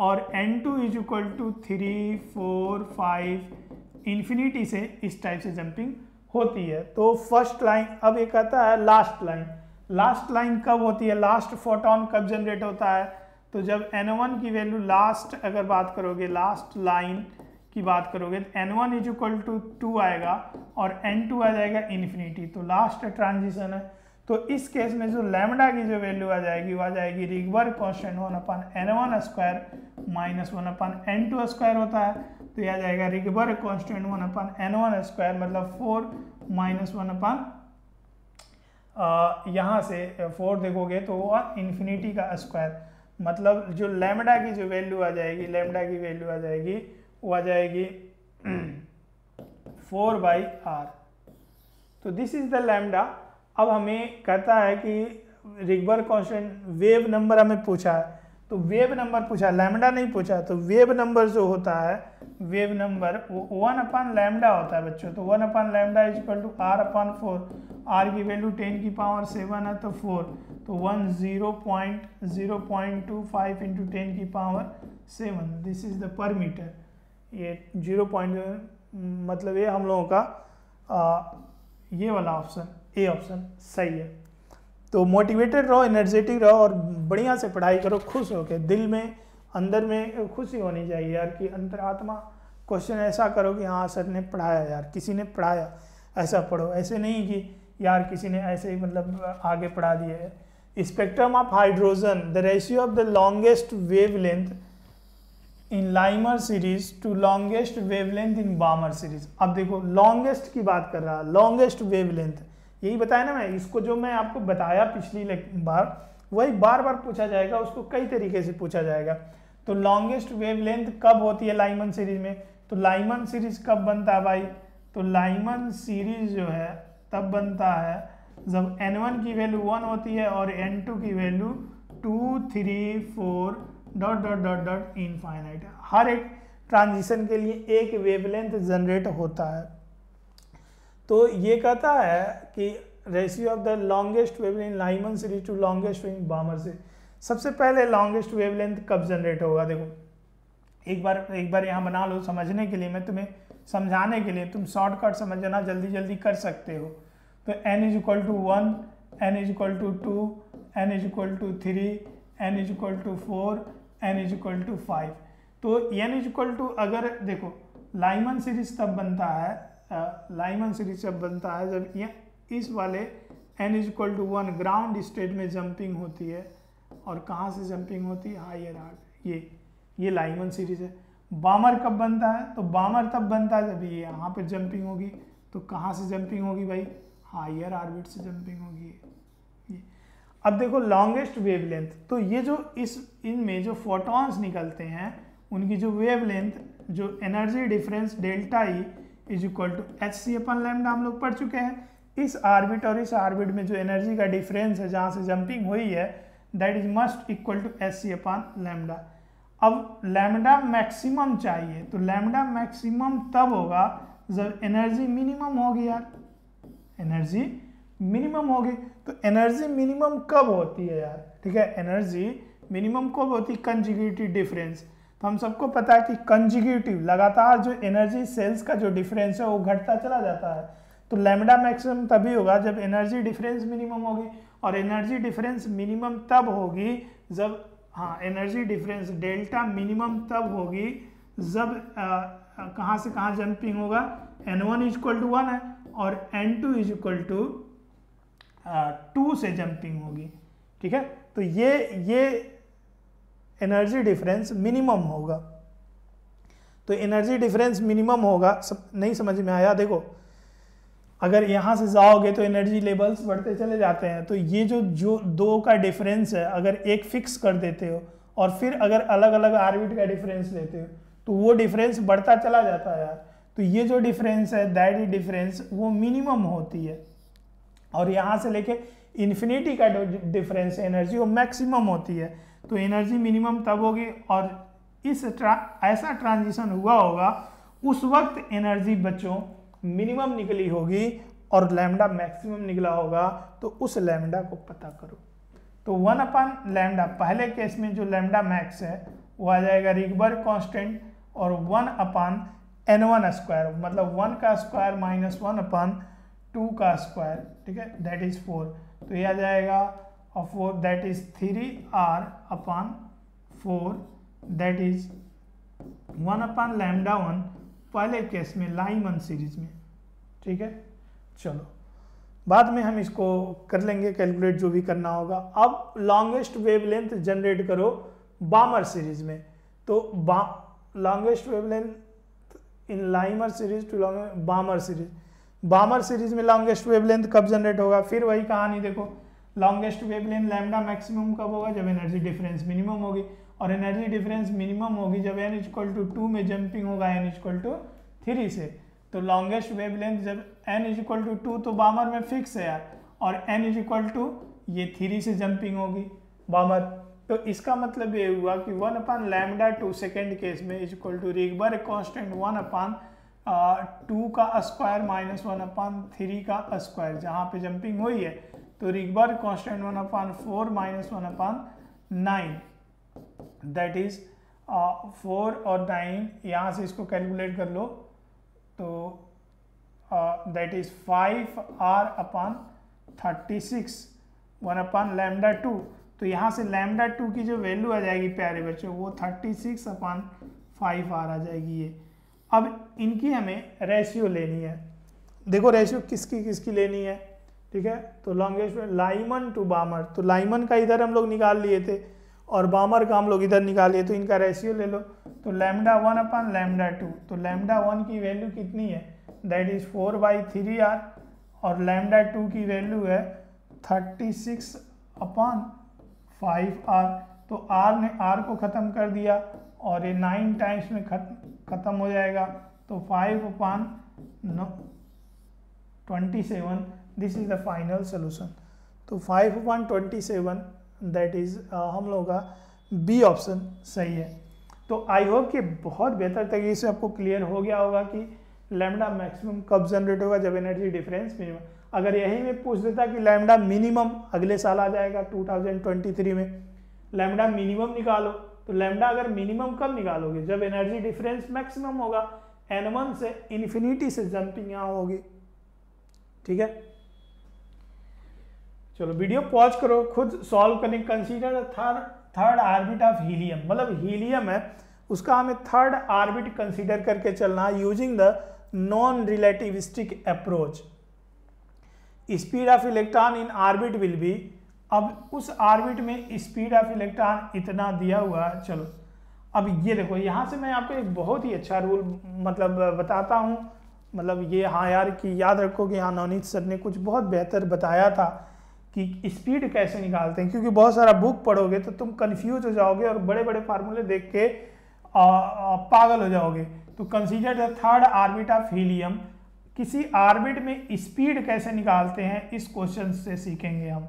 और N two is equal to three four five infinity से इस टाइप से जंपिंग होती है। तो फ़र्स्ट लाइन अब ये कहता है लास्ट लाइन लास्ट लाइन कब होती है? लास्ट फोटोन कब जनरेट होता है? तो जब n1 की वैल्यू लास्ट अगर बात करोगे लास्ट लाइन की बात करोगे तो N one is equal to two आएगा और एन टू आ जाएगा इन्फिनिटी तो लास्ट ट्रांजिशन है। तो इस केस में जो लैमडा की जो वैल्यू आ जाएगी, वो आ जाएगी रिगवर constant one upon N one square minus one upon N two square होता है। तो यह आ जाएगा रिगवर constant one upon N one square मतलब फोर माइनस वन अपन यहाँ से फोर देखोगे तो वो इन्फिनिटी का स्क्वायर। मतलब जो लेमडा की जो वैल्यू आ जाएगी लेमडा की वैल्यू आ जाएगी, वो आ जाएगी फोर बाई आर तो दिस इज़ द लेमडा अब हमें कहता है कि रिगबर कॉन्स्टेंट वेव नंबर हमें पूछा है। तो वेव नंबर पूछा लैमडा नहीं पूछा तो वेव नंबर जो होता है wave number one upon lambda होता है बच्चों तो one upon lambda is equal to R upon four R की वैल्यू टेन की पावर सेवन है तो फोर तो one zero point zero point two five into ten की power seven this is the per metre ये ज़ीरो पॉइंट मतलब ये हम लोगों का आ, ये वाला ऑप्शन ए ऑप्शन सही है। तो मोटिवेटेड रहो एनर्जेटिक रहो और बढ़िया से पढ़ाई करो खुश हो के दिल में अंदर में खुशी होनी चाहिए यार कि अंतरात्मा क्वेश्चन ऐसा करो कि हाँ सर ने पढ़ाया यार, किसी ने पढ़ाया, ऐसा पढ़ो। ऐसे नहीं कि यार किसी ने ऐसे ही मतलब आगे पढ़ा दिया spectrum of hydrogen the ratio of the longest wave length in Lyman series to longest wavelength in Balmer series अब देखो लॉन्गेस्ट की बात कर रहा लॉन्गेस्ट वेवलेंथ यही बताया ना मैं, इसको जो मैं आपको बताया पिछली बार, वही बार बार पूछा जाएगा, उसको कई तरीके से पूछा जाएगा। तो लॉन्गेस्ट वेवलेंथ कब होती है लाइमन सीरीज़ में? तो लाइमन सीरीज़ कब बनता है भाई? तो लाइमन सीरीज़ जो है, तब बनता है जब n1 की वैल्यू वन होती है और n2 की value two three four dot dot dot dot infinite हर एक ट्रांजिशन के लिए एक वेवलेंथ जनरेट होता है। तो ये कहता है कि ratio of the longest wavelength Lyman series to longest wave Balmer से। सबसे पहले लॉन्गेस्ट वेवलेंथ कब जनरेट होगा? देखो, एक बार एक बार यहाँ बना लो समझने के लिए, मैं तुम्हें समझाने के लिए, तुम शॉर्टकट समझना जल्दी जल्दी कर सकते हो। तो n is equal to one N is equal to two N is equal to three N is equal to four N is equal to five तो एन इज़ इक्वल टू अगर देखो लाइमन सीरीज़ तब बनता है लाइमन सीरीज़ तब बनता है, जब ये, इस वाले N is equal to one ground state में जंपिंग होती है और कहाँ से जंपिंग होती है? हायर आर्ट ये ये लाइमन सीरीज़ है। बामर कब बनता है? तो बामर तब बनता है जब ये यहाँ पर जंपिंग होगी। तो कहाँ से जंपिंग होगी भाई? हायर आर्बिट से जंपिंग होगी ये। अब देखो लॉन्गेस्ट वेवलेंथ तो ये जो इस, इनमें जो फोटॉन्स निकलते हैं, उनकी जो वेवलेंथ जो energy difference delta E is equal to H C upon lambda हम लोग पढ़ चुके हैं। इस आर्बिट और इस आर्बिट में जो एनर्जी का डिफरेंस है, जहाँ से जंपिंग हुई है that is must equal to S C upon lambda अब लैमडा मैक्सिमम चाहिए तो लैमडा मैक्सिमम तब होगा जब एनर्जी मिनिमम होगी यार। एनर्जी मिनिमम होगी तो एनर्जी मिनिमम कब होती है यार? ठीक है एनर्जी मिनिमम कब होती है? कंजिग्यूटिव डिफरेंस तो हम सबको पता है कि कंजिग्यूटिव लगातार जो एनर्जी सेल्स का जो डिफरेंस है, वो घटता चला जाता है। तो लैमडा मैक्सिमम तभी होगा जब एनर्जी डिफरेंस मिनिमम होगी। और एनर्जी डिफरेंस मिनिमम तब होगी जब हाँ एनर्जी डिफरेंस डेल्टा मिनिमम तब होगी जब कहाँ से कहाँ जंपिंग होगा N one is equal to one है और N two is equal to two से जंपिंग होगी, ठीक है? तो ये ये एनर्जी डिफरेंस मिनिमम होगा। तो एनर्जी डिफरेंस मिनिमम होगा, सब, नहीं समझ में आया? देखो अगर यहाँ से जाओगे तो एनर्जी लेवल्स बढ़ते चले जाते हैं। तो ये जो जो दो का डिफरेंस है अगर एक फिक्स कर देते हो और फिर अगर अलग अलग आर्बिट का डिफरेंस लेते हो तो वो डिफरेंस बढ़ता चला जाता है यार। तो ये जो डिफरेंस है दैट डिफरेंस वो मिनिमम होती है। और यहाँ से लेके इन्फिनिटी का जो डिफरेंस है एनर्जी वो मैक्सिमम होती है। तो एनर्जी मिनिमम तब होगी और इस ट्रा, ऐसा ट्रांजिशन हुआ होगा उस वक्त एनर्जी बच्चों मिनिमम निकली होगी और लैमडा मैक्सिमम निकला होगा तो उस लैमडा को पता करो। तो वन अपन लैमडा, पहले केस में जो लैमडा मैक्स है, वो आ जाएगा रिगबर कांस्टेंट और one upon N one square मतलब वन का square minus one upon two का स्क्वायर, ठीक है? दैट इज़ फोर तो ये आ जाएगा, और four that is three R upon four that is one upon lambda one पहले केस में लाइमन सीरीज़ में। ठीक है? चलो। बाद में हम इसको कर लेंगे कैलकुलेट जो भी करना होगा। अब लॉन्गेस्ट वेवलेंथ जनरेट करो बामर सीरीज़ में। तो बा longest wavelength in Lyman series to long Balmer series Balmer series में लॉन्गेस्ट वेवलेंथ कब जनरेट होगा? फिर वही कहानी देखो। लॉन्गेस्ट वेवलेंथ लैम्डा मैक्सिमम कब होगा? जब एनर्जी डिफरेंस मिनिमम होगी। और एनर्जी डिफरेंस मिनिमम होगी जब एन इक्वल टू टू में जंपिंग होगा एन इक्वल टू थ्री से तो लॉन्गेस्ट वेवलेंथ जब N is equal to two तो बामर में फिक्स है यार, और एन इज़ इक्वल टू ये थ्री से जंपिंग होगी। बामर तो इसका मतलब ये हुआ कि one upon lambda two second case में is equal to Rydberg constant one upon two का square minus one upon three का स्क्वायर जहाँ पे जंपिंग हुई है तो Rydberg constant one upon four minus one upon nine that is four और नाइन यहाँ से इसको कैलकुलेट कर लो। तो that is five R upon thirty six one upon lambda two तो यहाँ से लैमडा टू की जो वैल्यू आ जाएगी प्यारे बच्चों, वो thirty six upon five R आ जाएगी ये। अब इनकी हमें रेशियो लेनी है। देखो रेशियो किसकी किसकी लेनी है? ठीक है? तो लॉन्गेस्ट लाइमन टू बामर तो लाइमन का इधर हम लोग निकाल लिए थे। और बामर का हम लोग इधर निकाल लिए तो इनका रेशियो ले लो। तो lambda one upon lambda two तो लैमडा वन की वैल्यू कितनी है? That is four by three R और लैमडा टू की वैल्यू है thirty six upon five R तो आर ने आर को ख़त्म कर दिया और ये नाइन टाइम्स में ख़त्म हो जाएगा। तो five upon twenty seven this is the final solution तो five upon twenty seven that is हम लोगों का बी ऑप्शन सही है। तो आई होप कि बहुत बेहतर तरीके से आपको क्लियर हो गया होगा कि लैमडा मैक्सिमम कब जनरेट होगा जब एनर्जी डिफरेंस मिनिमम अगर यही में पूछ देता कि लैमडा मिनिमम अगले साल आ जाएगा 2023 में लैमडा मिनिमम निकालो तो लेमडा अगर मिनिमम कब निकालोगे? जब एनर्जी डिफरेंस मैक्सिमम होगा एन वन से इन्फिनिटी से जंपिंग यहाँ होगी। ठीक है? चलो वीडियो पॉज करो। खुद सॉल्व करने consider third third orbit of helium मतलब हीलियम है, उसका हमें थर्ड आर्बिट कंसीडर करके चलना है using the non relativistic approach speed of electron in orbit will be अब उस आर्बिट में स्पीड ऑफ़ इलेक्ट्रॉन इतना दिया हुआ चलो, अब ये देखो, यहाँ से मैं आपको एक बहुत ही अच्छा रूल मतलब बताता हूँ। मतलब ये हाँ यार, कि याद रखो कि हाँ नवनीत सर ने कुछ बहुत बेहतर बताया था। कि स्पीड कैसे निकालते हैं? क्योंकि बहुत सारा बुक पढ़ोगे तो तुम कन्फ्यूज़ हो जाओगे और बड़े बड़े फार्मूले देख के आ, आ, पागल हो जाओगे। तो consider the third orbit of helium किसी आर्बिट में स्पीड कैसे निकालते हैं इस क्वेश्चन से सीखेंगे हम।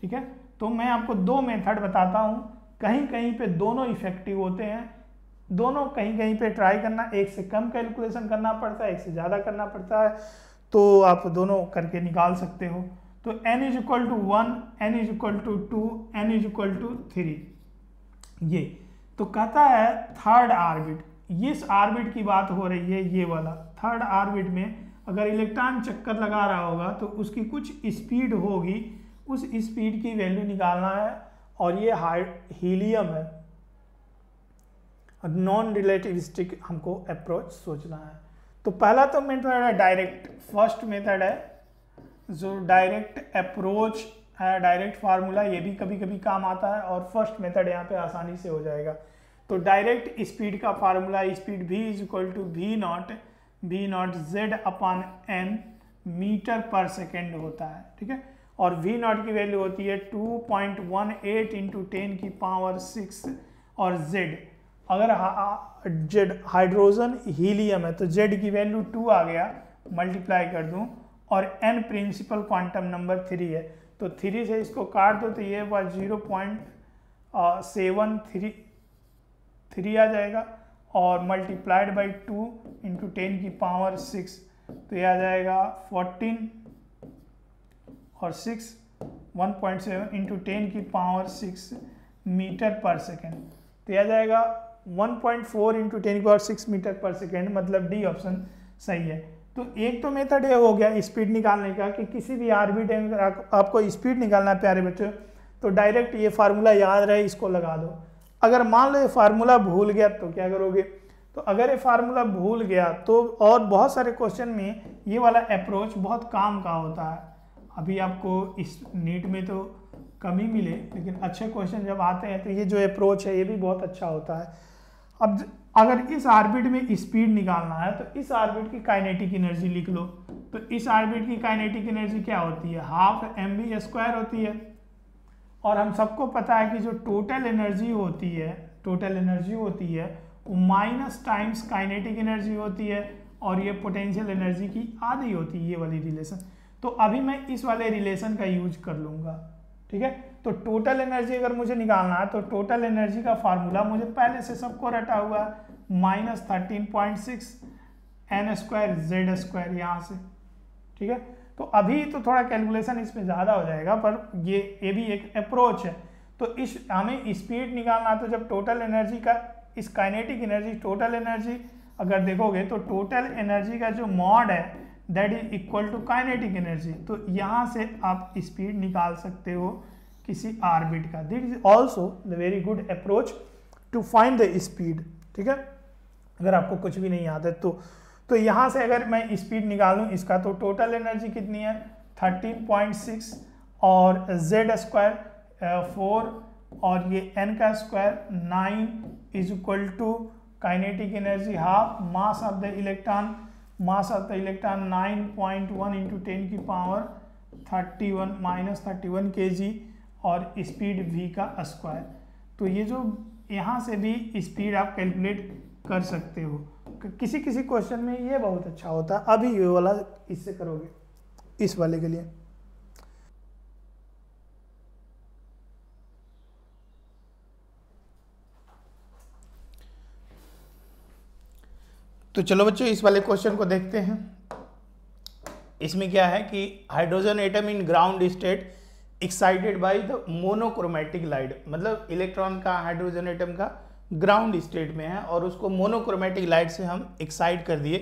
ठीक है? तो मैं आपको दो मेथड बताता हूँ। कहीं कहीं पे दोनों इफ़ेक्टिव होते हैं। दोनों कहीं कहीं पे ट्राई करना एक से कम कैलकुलेशन करना पड़ता है एक से ज़्यादा करना पड़ता है। तो आप दोनों करके निकाल सकते हो। तो n is equal to one n is equal to two n is equal to three ये तो कहता है थर्ड आर्बिट इस आर्बिट की बात हो रही है, ये वाला. थर्ड आर्बिट में अगर इलेक्ट्रॉन चक्कर लगा रहा होगा तो उसकी कुछ स्पीड होगी. उस स्पीड की वैल्यू निकालना है, और ये हाइड हीलियम है. नॉन रिलेटिविस्टिक हमको अप्रोच सोचना है. तो पहला तो मेथड है डायरेक्ट फ़र्स्ट मेथड है जो डायरेक्ट अप्रोच है डायरेक्ट फार्मूला ये भी कभी कभी काम आता है और फ़र्स्ट मेथड यहाँ पे आसानी से हो जाएगा। तो डायरेक्ट स्पीड का फार्मूला स्पीड भी is equal to v naught v naught Z upon n metre per second होता है, ठीक है? और वी नॉट की वैल्यू होती है 2.18 point one eight into ten की पावर सिक्स और जेड अगर जेड हाइड्रोजन हीलियम है तो जेड की वैल्यू टू आ गया मल्टीप्लाई कर दूँ और n principal quantum number three है। तो थ्री से इसको काट दो तो ये हुआ zero point seven three three आ जाएगा और multiplied by two into ten की पावर सिक्स तो ये आ जाएगा फोर्टीन और six one point seven into ten की power six metre per second तो यह आ जाएगा one point four into ten की power six metre per second मतलब डी ऑप्शन सही है। तो एक तो मेथड ये हो गया स्पीड निकालने का कि किसी भी आरबीट में आपको स्पीड निकालना है प्यारे बच्चों तो डायरेक्ट ये फार्मूला याद रहे, इसको लगा दो। अगर मान लो ये फार्मूला भूल गया तो क्या करोगे? तो अगर ये फार्मूला भूल गया तो और बहुत सारे क्वेश्चन में ये वाला अप्रोच बहुत काम का होता है। अभी आपको इस नीट में तो कम ही मिले, लेकिन अच्छे क्वेश्चन जब आते हैं तो ये जो अप्रोच है, ये भी बहुत अच्छा होता है। अब अगर इस आर्बिट में स्पीड निकालना है तो इस आर्बिट की काइनेटिक एनर्जी लिख लो। तो इस आर्बिट की काइनेटिक एनर्जी क्या होती है? हाफ़ एम बी स्क्वायर होती है। और हम सबको पता है कि जो टोटल एनर्जी होती है, टोटल एनर्जी होती है, वो माइनस टाइम्स काइनेटिक एनर्जी होती है, और ये पोटेंशियल एनर्जी की आधी होती है, ये वाली रिलेशन। तो अभी मैं इस वाले रिलेशन का यूज़ कर लूँगा। ठीक है? तो टोटल एनर्जी अगर मुझे निकालना है तो टोटल एनर्जी का फार्मूला मुझे पहले से सबको रटा हुआ है। Minus thirteen point six n square Z square यहाँ से, ठीक है? तो अभी तो थोड़ा कैलकुलेशन इसमें ज़्यादा हो जाएगा, पर ये ये भी एक अप्रोच है। तो इस, हमें स्पीड निकालना तो जब टोटल एनर्जी का, इस काइनेटिक एनर्जी टोटल एनर्जी अगर देखोगे तो टोटल एनर्जी का जो मॉड है that is equal to kinetic energy तो यहाँ से आप स्पीड निकाल सकते हो। किसी आर्बिट का। That is also the very good approach to find the speed ठीक है? अगर आपको कुछ भी नहीं आता तो तो यहाँ से अगर मैं स्पीड निकालूँ, इसका तो टोटल एनर्जी कितनी है? 13.6 और जेड स्क्वायर फोर और ये एन का square nine is equal to kinetic energy half mass of the electron mass of the electron 9.1 point one into ten की power 31 minus thirty one K G और स्पीड v का स्क्वायर तो ये जो यहाँ से भी स्पीड आप कैलकुलेट कर सकते हो। किसी किसी क्वेश्चन में ये बहुत अच्छा होता है। अभी ये वाला इससे करोगे। इस वाले के लिए। तो चलो बच्चों, इस वाले क्वेश्चन को देखते हैं। इसमें क्या है कि hydrogen atom in ground state excited by the monochromatic light मतलब इलेक्ट्रॉन का हाइड्रोजन एटम का ग्राउंड स्टेट में है और उसको मोनोक्रोमेटिक लाइट से हम एक्साइट कर दिए।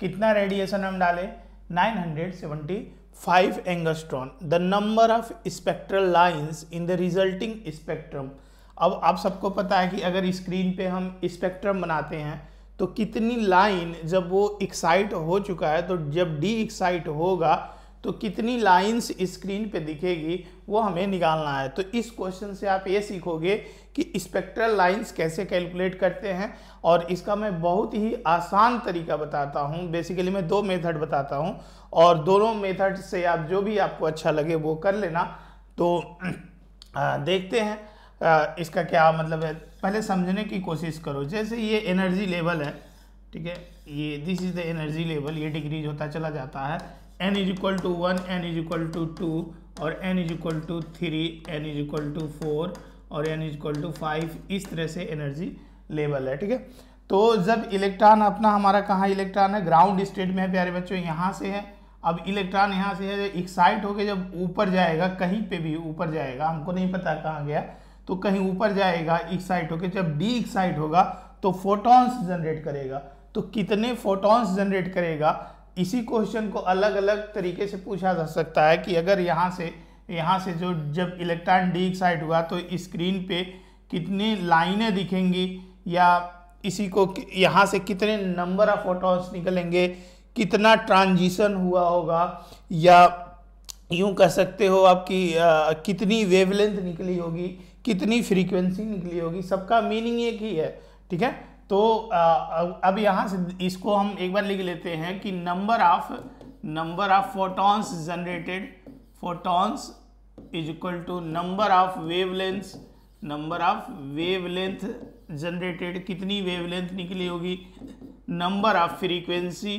कितना रेडिएशन हम डाले? 975 angstrom the number of spectral lines in the resulting spectrum अब आप सबको पता है कि अगर स्क्रीन पे हम स्पेक्ट्रम बनाते हैं तो कितनी लाइन जब वो एक्साइट हो चुका है तो जब डी एक्साइट होगा तो कितनी लाइंस स्क्रीन पे दिखेगी? वो हमें निकालना है। तो इस क्वेश्चन से आप ये सीखोगे कि स्पेक्ट्रल लाइंस कैसे कैलकुलेट करते हैं और इसका मैं बहुत ही आसान तरीका बताता हूँ। बेसिकली मैं दो मेथड बताता हूँ और दोनों मेथड से आप जो भी आपको अच्छा लगे वो कर लेना। तो देखते हैं इसका क्या मतलब है। पहले समझने की कोशिश करो। जैसे ये एनर्जी लेवल है, ठीक है? ये this is the energy level ये डिग्रीज होता चला जाता है। N is equal to one n is equal to two और n is equal to three n is equal to four और n is equal to five इस तरह से एनर्जी लेवल है, ठीक है? तो जब इलेक्ट्रॉन अपना हमारा कहाँ इलेक्ट्रॉन है? ग्राउंड स्टेट में है, प्यारे बच्चों, यहाँ से है। अब इलेक्ट्रॉन यहाँ से है एक्साइट होकर जब ऊपर जाएगा, कहीं पे भी ऊपर जाएगा, हमको नहीं पता कहाँ गया तो कहीं ऊपर जाएगा एक्साइट होकर जब डी एक्साइट होगा तो फोटॉन्स जनरेट करेगा। तो कितने फोटॉन्स जनरेट करेगा? इसी क्वेश्चन को अलग अलग तरीके से पूछा जा सकता है कि अगर यहाँ से यहाँ से जो, जब इलेक्ट्रॉन डी एक्साइट हुआ तो स्क्रीन पे कितनी लाइनें दिखेंगी या इसी को यहाँ से कितने नंबर ऑफ़ फोटोन्स निकलेंगे, कितना ट्रांजिशन हुआ होगा या यूँ कह सकते हो आपकी कितनी वेवलेंथ निकली होगी, कितनी फ्रीक्वेंसी निकली होगी, सबका मीनिंग एक ही है, ठीक है? तो अब यहाँ से इसको हम एक बार लिख लेते हैं कि number of number of photons generated photons is equal to number of wavelength number of wavelength generated कितनी वेवलेंथ निकली होगी? Number of frequency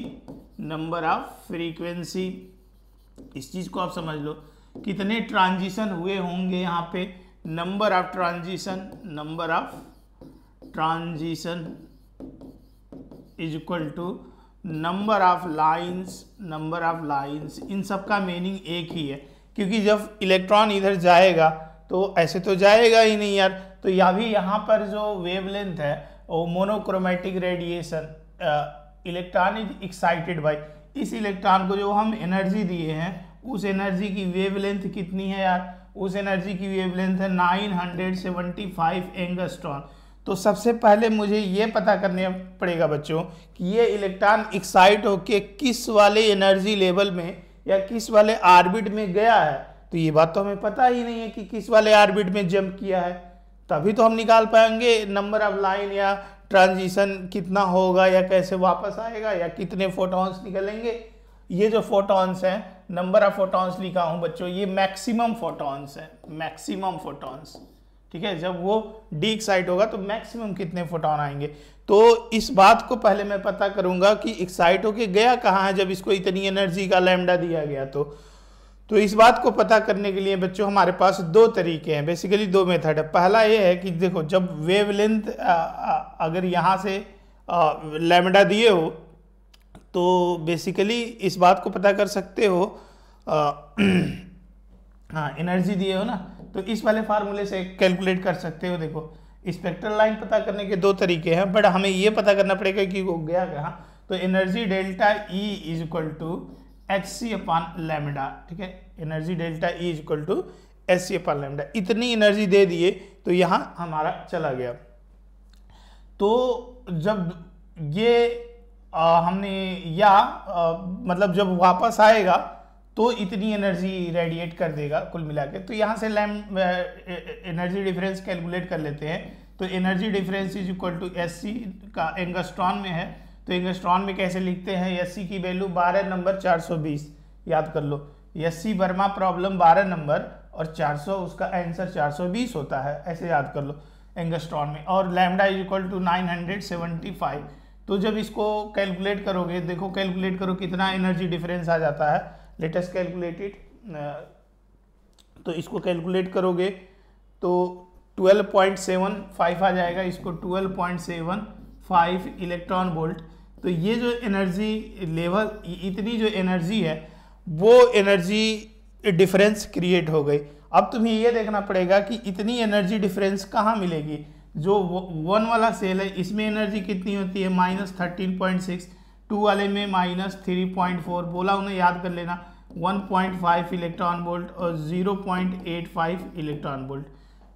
number of frequency इस चीज़ को आप समझ लो। कितने ट्रांजिशन हुए होंगे यहाँ पे? Number of transition number of transition is equal to number of lines number of lines इन सब का मीनिंग एक ही है। क्योंकि जब इलेक्ट्रॉन इधर जाएगा तो ऐसे तो जाएगा ही नहीं यार। तो या भी यहाँ पर जो वेवलेंथ है, वो monochromatic radiation electron is excited by इस इलेक्ट्रॉन को जो हम एनर्जी दिए हैं, उस एनर्जी की वेवलेंथ कितनी है यार? उस एनर्जी की वेवलेंथ है 975 एंगस्ट्रॉन तो सबसे पहले मुझे ये पता करने पड़ेगा बच्चों कि ये इलेक्ट्रॉन एक्साइट होके किस वाले एनर्जी लेवल में या किस वाले आर्बिट में गया है? तो ये बात तो हमें पता ही नहीं है कि किस वाले आर्बिट में जंप किया है। तभी तो हम निकाल पाएँगे नंबर ऑफ़ लाइन या ट्रांजिशन कितना होगा या कैसे वापस आएगा या कितने फोटॉन्स निकलेंगे। ये जो फोटॉन्स हैं नंबर ऑफ़ फोटॉन्स लिखा हूँ बच्चों, ये मैक्सिमम फोटॉन्स हैं मैक्सिमम फोटॉन्स ठीक है, जब वो डी एक्साइट होगा तो मैक्सिमम कितने फोटोन आएँगे? तो इस बात को पहले मैं पता करूँगा कि एक्साइट होके गया कहाँ है, जब इसको इतनी एनर्जी का लैमडा दिया गया तो। तो इस बात को पता करने के लिए बच्चों, हमारे पास दो तरीके हैं बेसिकली दो मेथड है। पहला ये है कि देखो, जब वेवलेंथ अगर यहाँ से लैमडा दिए हो तो बेसिकली इस बात को पता कर सकते हो हाँ एनर्जी दिए हो ना तो इस वाले फार्मूले से कैलकुलेट कर सकते हो देखो। स्पेक्ट्रल लाइन पता करने के दो तरीके हैं बट हमें ये पता करना पड़ेगा कि वो गया कहाँ। तो energy delta E is equal to H C upon lambda ठीक है? Energy delta E is equal to H C upon lambda इतनी एनर्जी दे दिए तो यहाँ हमारा चला गया। तो जब ये आ, हमने या आ, मतलब जब वापस आएगा तो इतनी एनर्जी रेडिएट कर देगा कुल मिला के तो यहाँ से लैम एनर्जी डिफरेंस कैलकुलेट कर लेते हैं। तो energy difference is equal to S का एंगस्ट्रॉन में है। तो एंगस्ट्रॉन में कैसे लिखते हैं? एस की वैल्यू 12 नंबर 420 याद कर लो। S C Verma problem 12 number और 400 उसका आंसर 420 होता है। ऐसे याद कर लो। एंगस्ट्रॉन में। और लैमडा इज़ इक्वल टू 975 तो जब इसको कैलकुलेट करोगे, देखो कैलकुलेट करो कितना एनर्जी डिफरेंस आ जाता है। लेटेस्ट कैलकुलेटेड तो इसको कैलकुलेट करोगे तो 12.75 आ जाएगा, इसको 12.75 इलेक्ट्रॉन वोल्ट तो ये जो एनर्जी लेवल इतनी जो एनर्जी है, वो एनर्जी डिफरेंस क्रिएट हो गई। अब तुम्हें ये देखना पड़ेगा कि इतनी एनर्जी डिफरेंस कहाँ मिलेगी? जो वन वाला सेल है, इसमें एनर्जी कितनी होती है? Minus thirteen point six two वाले में माइनस थ्री पॉइंट फोर बोला उन्हें याद कर लेना। One point five electron volt और zero point eight five electron volt.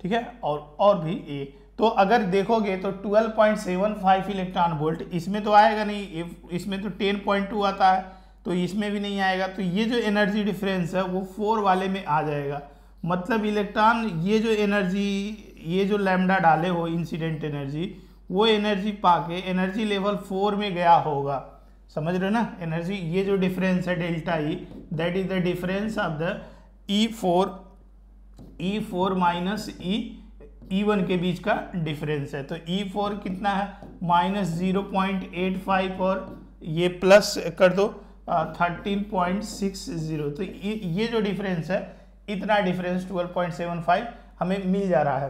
ठीक है? और और भी ए। तो अगर देखोगे तो 12.75 इलेक्ट्रॉन वोल्ट इसमें तो आएगा नहीं। इसमें तो 10.2 आता है तो इसमें भी नहीं आएगा। तो ये जो एनर्जी डिफरेंस है वो फोर वाले में आ जाएगा। मतलब इलेक्ट्रॉन, ये जो एनर्जी, ये जो लैमडा डाले हो, इंसिडेंट एनर्जी, वो एनर्जी पाके, एनर्जी लेवल फोर में गया होगा। समझ रहे हो ना? एनर्जी ये जो डिफरेंस है delta E that is the difference of the E four E four minus E E one के बीच का डिफरेंस है। तो ई e फोर कितना है? Minus zero point eight five और ये प्लस कर दो थर्टीन पॉइंट सिक्स ज़ीरो तो ये ये जो डिफरेंस है, इतना difference twelve point seven five हमें मिल जा रहा है।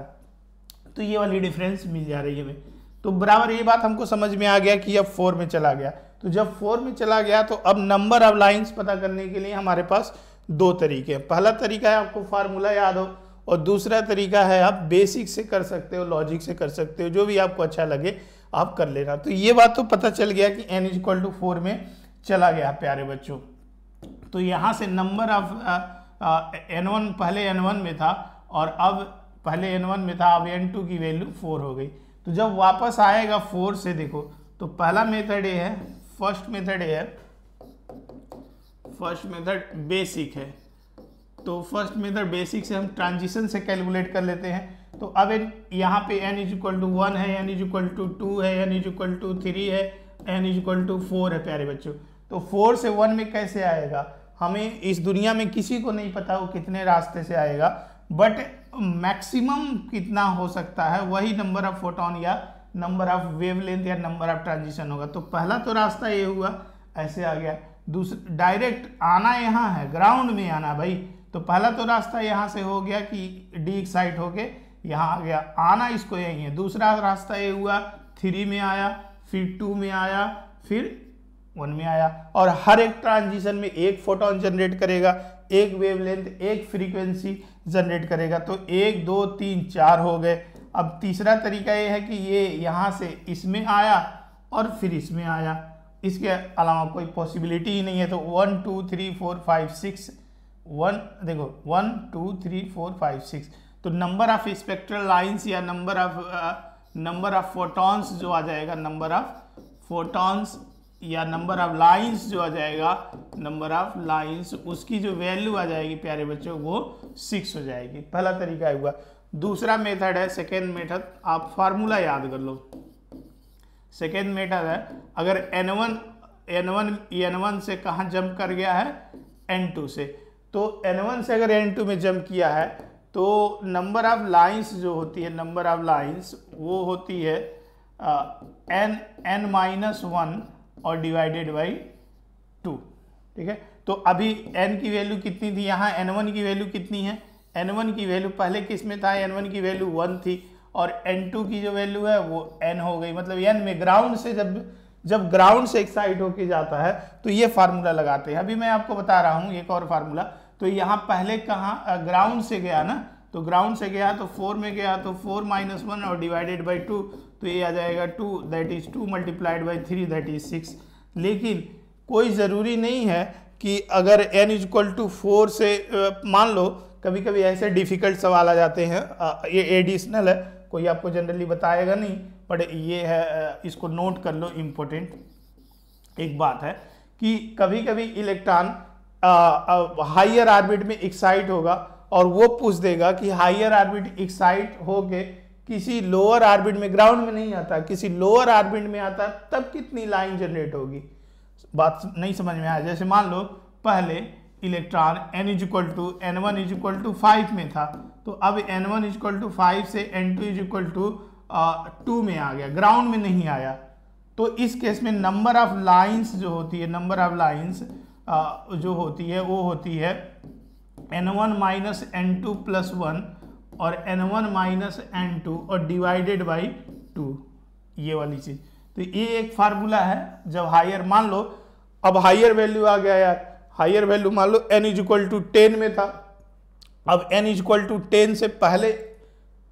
तो ये वाली डिफरेंस मिल जा रही है हमें। तो बराबर ये बात हमको समझ में आ गया कि अब फोर में चला गया। तो जब फोर में चला गया तो अब नंबर ऑफ़ लाइंस पता करने के लिए हमारे पास दो तरीके हैं। पहला तरीका है, आपको फार्मूला याद हो, और दूसरा तरीका है, आप बेसिक से कर सकते हो लॉजिक से कर सकते हो, जो भी आपको अच्छा लगे, आप कर लेना। तो ये बात तो पता चल गया कि एन इज़ टू फोर में चला गया, प्यारे बच्चों। तो यहाँ से नंबर ऑफ़ एन वन पहले एन वन में था, और अब पहले एन वन में था, अब एन टू की वैल्यू फोर हो गई। तो जब वापस आएगा फोर से, देखो तो पहला मेथड ये है फ़र्स्ट मेथड है फ़र्स्ट मेथड बेसिक है। तो फ़र्स्ट मेथड बेसिक से हम ट्रांजिशन से कैलकुलेट कर लेते हैं। तो अब यहाँ पे n is equal to one है, n is equal to two है, n is equal to three है, n is equal to four है, प्यारे बच्चों। तो फोर से वन में कैसे आएगा? हमें इस दुनिया में किसी को नहीं पता वो कितने रास्ते से आएगा बट मैक्सिमम कितना हो सकता है, वही नंबर ऑफ़ फोटोन या नंबर ऑफ़ वेवलेंथ या नंबर ऑफ़ ट्रांजिशन होगा। तो पहला तो रास्ता ये हुआ, ऐसे आ गया। दूसरा डायरेक्ट आना यहाँ है ग्राउंड में आना भाई। तो पहला तो रास्ता यहाँ से हो गया कि डी एक्साइट होके यहाँ आ गया। आना इसको यही है। दूसरा रास्ता ये हुआ थ्री में आया, फिर टू में आया, फिर वन में आया। और हर एक ट्रांजिशन में एक फोटोन जनरेट करेगा, एक वेवलेंथ एक फ्रीक्वेंसी जनरेट करेगा। तो एक, दो, तीन, चार हो गए। अब तीसरा तरीका ये है कि ये यहाँ से इसमें आया और फिर इसमें आया। इसके अलावा कोई पॉसिबिलिटी ही नहीं है तो one two three four five six one देखो one two three four five six तो नंबर ऑफ़ स्पेक्ट्रल लाइंस या number of number of photons जो आ जाएगा नंबर ऑफ़ फोटॉन्स या नंबर ऑफ़ लाइंस जो आ जाएगा नंबर ऑफ़ लाइंस उसकी जो वैल्यू आ जाएगी, प्यारे बच्चों, वो सिक्स हो जाएगी। पहला तरीका हुआ। दूसरा मेथड है सेकेंड मेथड, आप फार्मूला याद कर लो। सेकेंड मेथड है, अगर n one n one n one से कहाँ जंप कर गया है? एन टू से। तो एन वन से अगर एन टू में जंप किया है तो नंबर ऑफ़ लाइंस जो होती है नंबर ऑफ़ लाइंस वो होती है एन एन माइनस वन और डिवाइडेड बाई टू ठीक है? तो अभी एन की वैल्यू कितनी थी? यहाँ एन वन की वैल्यू कितनी है? N1 की वैल्यू पहले किसमें था? N1 की वैल्यू वन थी और n2 की जो वैल्यू है वो n हो गई। मतलब n में ग्राउंड से जब जब ग्राउंड से एक्साइट होके जाता है तो ये फार्मूला लगाते हैं। अभी मैं आपको बता रहा हूँ, एक और फार्मूला तो यहाँ पहले कहाँ ग्राउंड से गया ना? तो ग्राउंड से गया तो फोर में गया तो फोर माइनस वन और डिवाइडेड बाई टू तो ये आ जाएगा two that is two multiplied by three that is six लेकिन कोई ज़रूरी नहीं है कि अगर एन इक्वल टू फोर से मान लो कभी कभी ऐसे डिफ़िकल्ट सवाल आ जाते हैं। ये एडिशनल है, कोई आपको जनरली बताएगा नहीं बट ये है इसको नोट कर लो इम्पोर्टेंट एक बात है कि कभी कभी इलेक्ट्रॉन हाइयर आर्बिट में एक्साइट होगा और वो पूछ देगा कि हाइयर आर्बिट एक्साइट होके किसी लोअर आर्बिट में ग्राउंड में नहीं आता, किसी लोअर आर्बिट में आता, तब कितनी लाइन जनरेट होगी? बात नहीं समझ में आया जैसे मान लो, पहले electron n is equal to n one is equal to five में था। तो अब n one is equal to five से n two is equal to two में आ गया। ग्राउंड में नहीं आया। तो इस केस में नंबर ऑफ़ लाइंस जो होती है नंबर ऑफ़ लाइंस जो होती है, वो होती है n one minus n two plus one और n one minus n two और डिवाइडेड बाई टू ये वाली चीज़। तो ये एक फार्मूला है, जब हायर मान लो, अब हायर वैल्यू आ गया यार। हायर वैल्यू मान लो n is equal to ten में था। अब n is equal to ten से पहले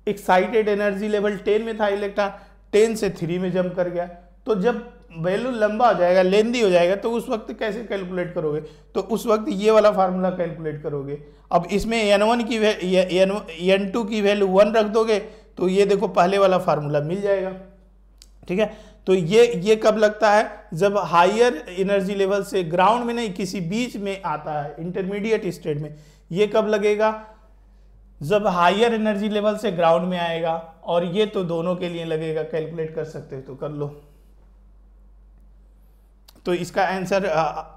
एक्साइटेड एनर्जी लेवल टेन में था इलेक्ट्रॉन टेन से थ्री में जंप कर गया। तो जब वैल्यू लंबा हो जाएगा लेंदी हो जाएगा तो उस वक्त कैसे कैलकुलेट करोगे? तो उस वक्त ये वाला फार्मूला कैलकुलेट करोगे। अब इसमें एन वन की एन टू की वैल्यू वन रख दोगे तो ये देखो पहले वाला फार्मूला मिल जाएगा। ठीक है? तो ये ये कब लगता है? जब हायर एनर्जी लेवल से ग्राउंड में नहीं, किसी बीच में आता है इंटरमीडिएट स्टेट में, ये कब लगेगा? जब हायर एनर्जी लेवल से ग्राउंड में आएगा, और ये तो दोनों के लिए लगेगा कैलकुलेट कर सकते हो तो कर लो। तो इसका आंसर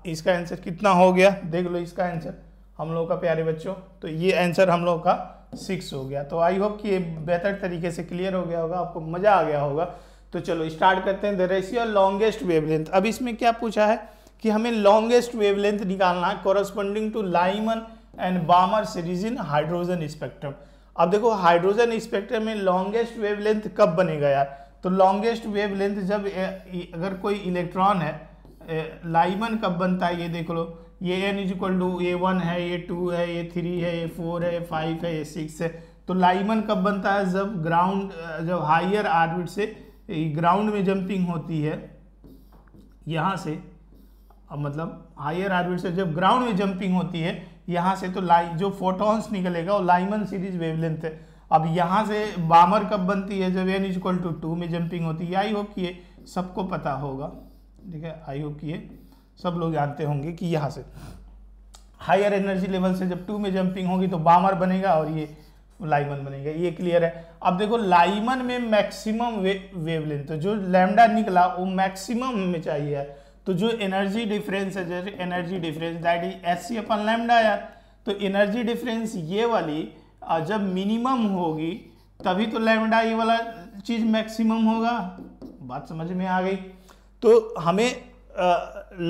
इसका आंसर कितना हो गया? देख लो इसका आंसर हम लोगों का प्यारे बच्चों तो ये आंसर हम लोगों का सिक्स हो गया। तो आई होप कि ये बेहतर तरीके से क्लियर हो गया होगा, आपको मज़ा आ गया होगा। तो चलो स्टार्ट करते हैं। द रेशियो लॉन्गेस्ट वेवलेंथ अब इसमें क्या पूछा है कि हमें लॉन्गेस्ट वेवलेंथ निकालना है corresponding to Lyman and Balmer series in hydrogen spectrum अब देखो हाइड्रोजन स्पेक्ट्रम में लॉन्गेस्ट वेवलेंथ कब बनेगा यार? तो लॉन्गेस्ट वेवलेंथ जब अगर कोई इलेक्ट्रॉन है लाइमन कब बनता है, ये देख लो। ये n is equal to A one है ये टू है ये थ्री है ये फोर है फाइव है ये सिक्स है। तो लाइमन कब बनता है? जब ग्राउंड जब हाइयर आर्बिट से ग्राउंड में जंपिंग होती है, यहाँ से, अब मतलब हायर आर्बिट से जब ग्राउंड में जंपिंग होती है, यहाँ से तो लाई जो फोटोन्स निकलेगा वो लाइमन सीरीज़ वेवलेंथ है। अब यहाँ से बामर कब बनती है? जब n is equal to two में जंपिंग होती है। आई होप कि ये सबको पता होगा। ठीक है? आई होप कि ये सब लोग जानते होंगे कि यहाँ से। हायर एनर्जी लेवल से जब टू में जंपिंग होगी तो बामर बनेगा और ये लाइमन बनेगा ये क्लियर है। अब देखो लाइमन में मैक्सिमम वे, वेवलेंथ तो जो लैमडा निकला वो मैक्सिमम में चाहिए तो जो एनर्जी डिफरेंस है जैसे energy difference that is S C upon lambda यार। तो एनर्जी डिफरेंस ये वाली जब मिनिमम होगी तभी तो लैमडा ये वाला चीज़ मैक्सिमम होगा। बात समझ में आ गई। तो हमें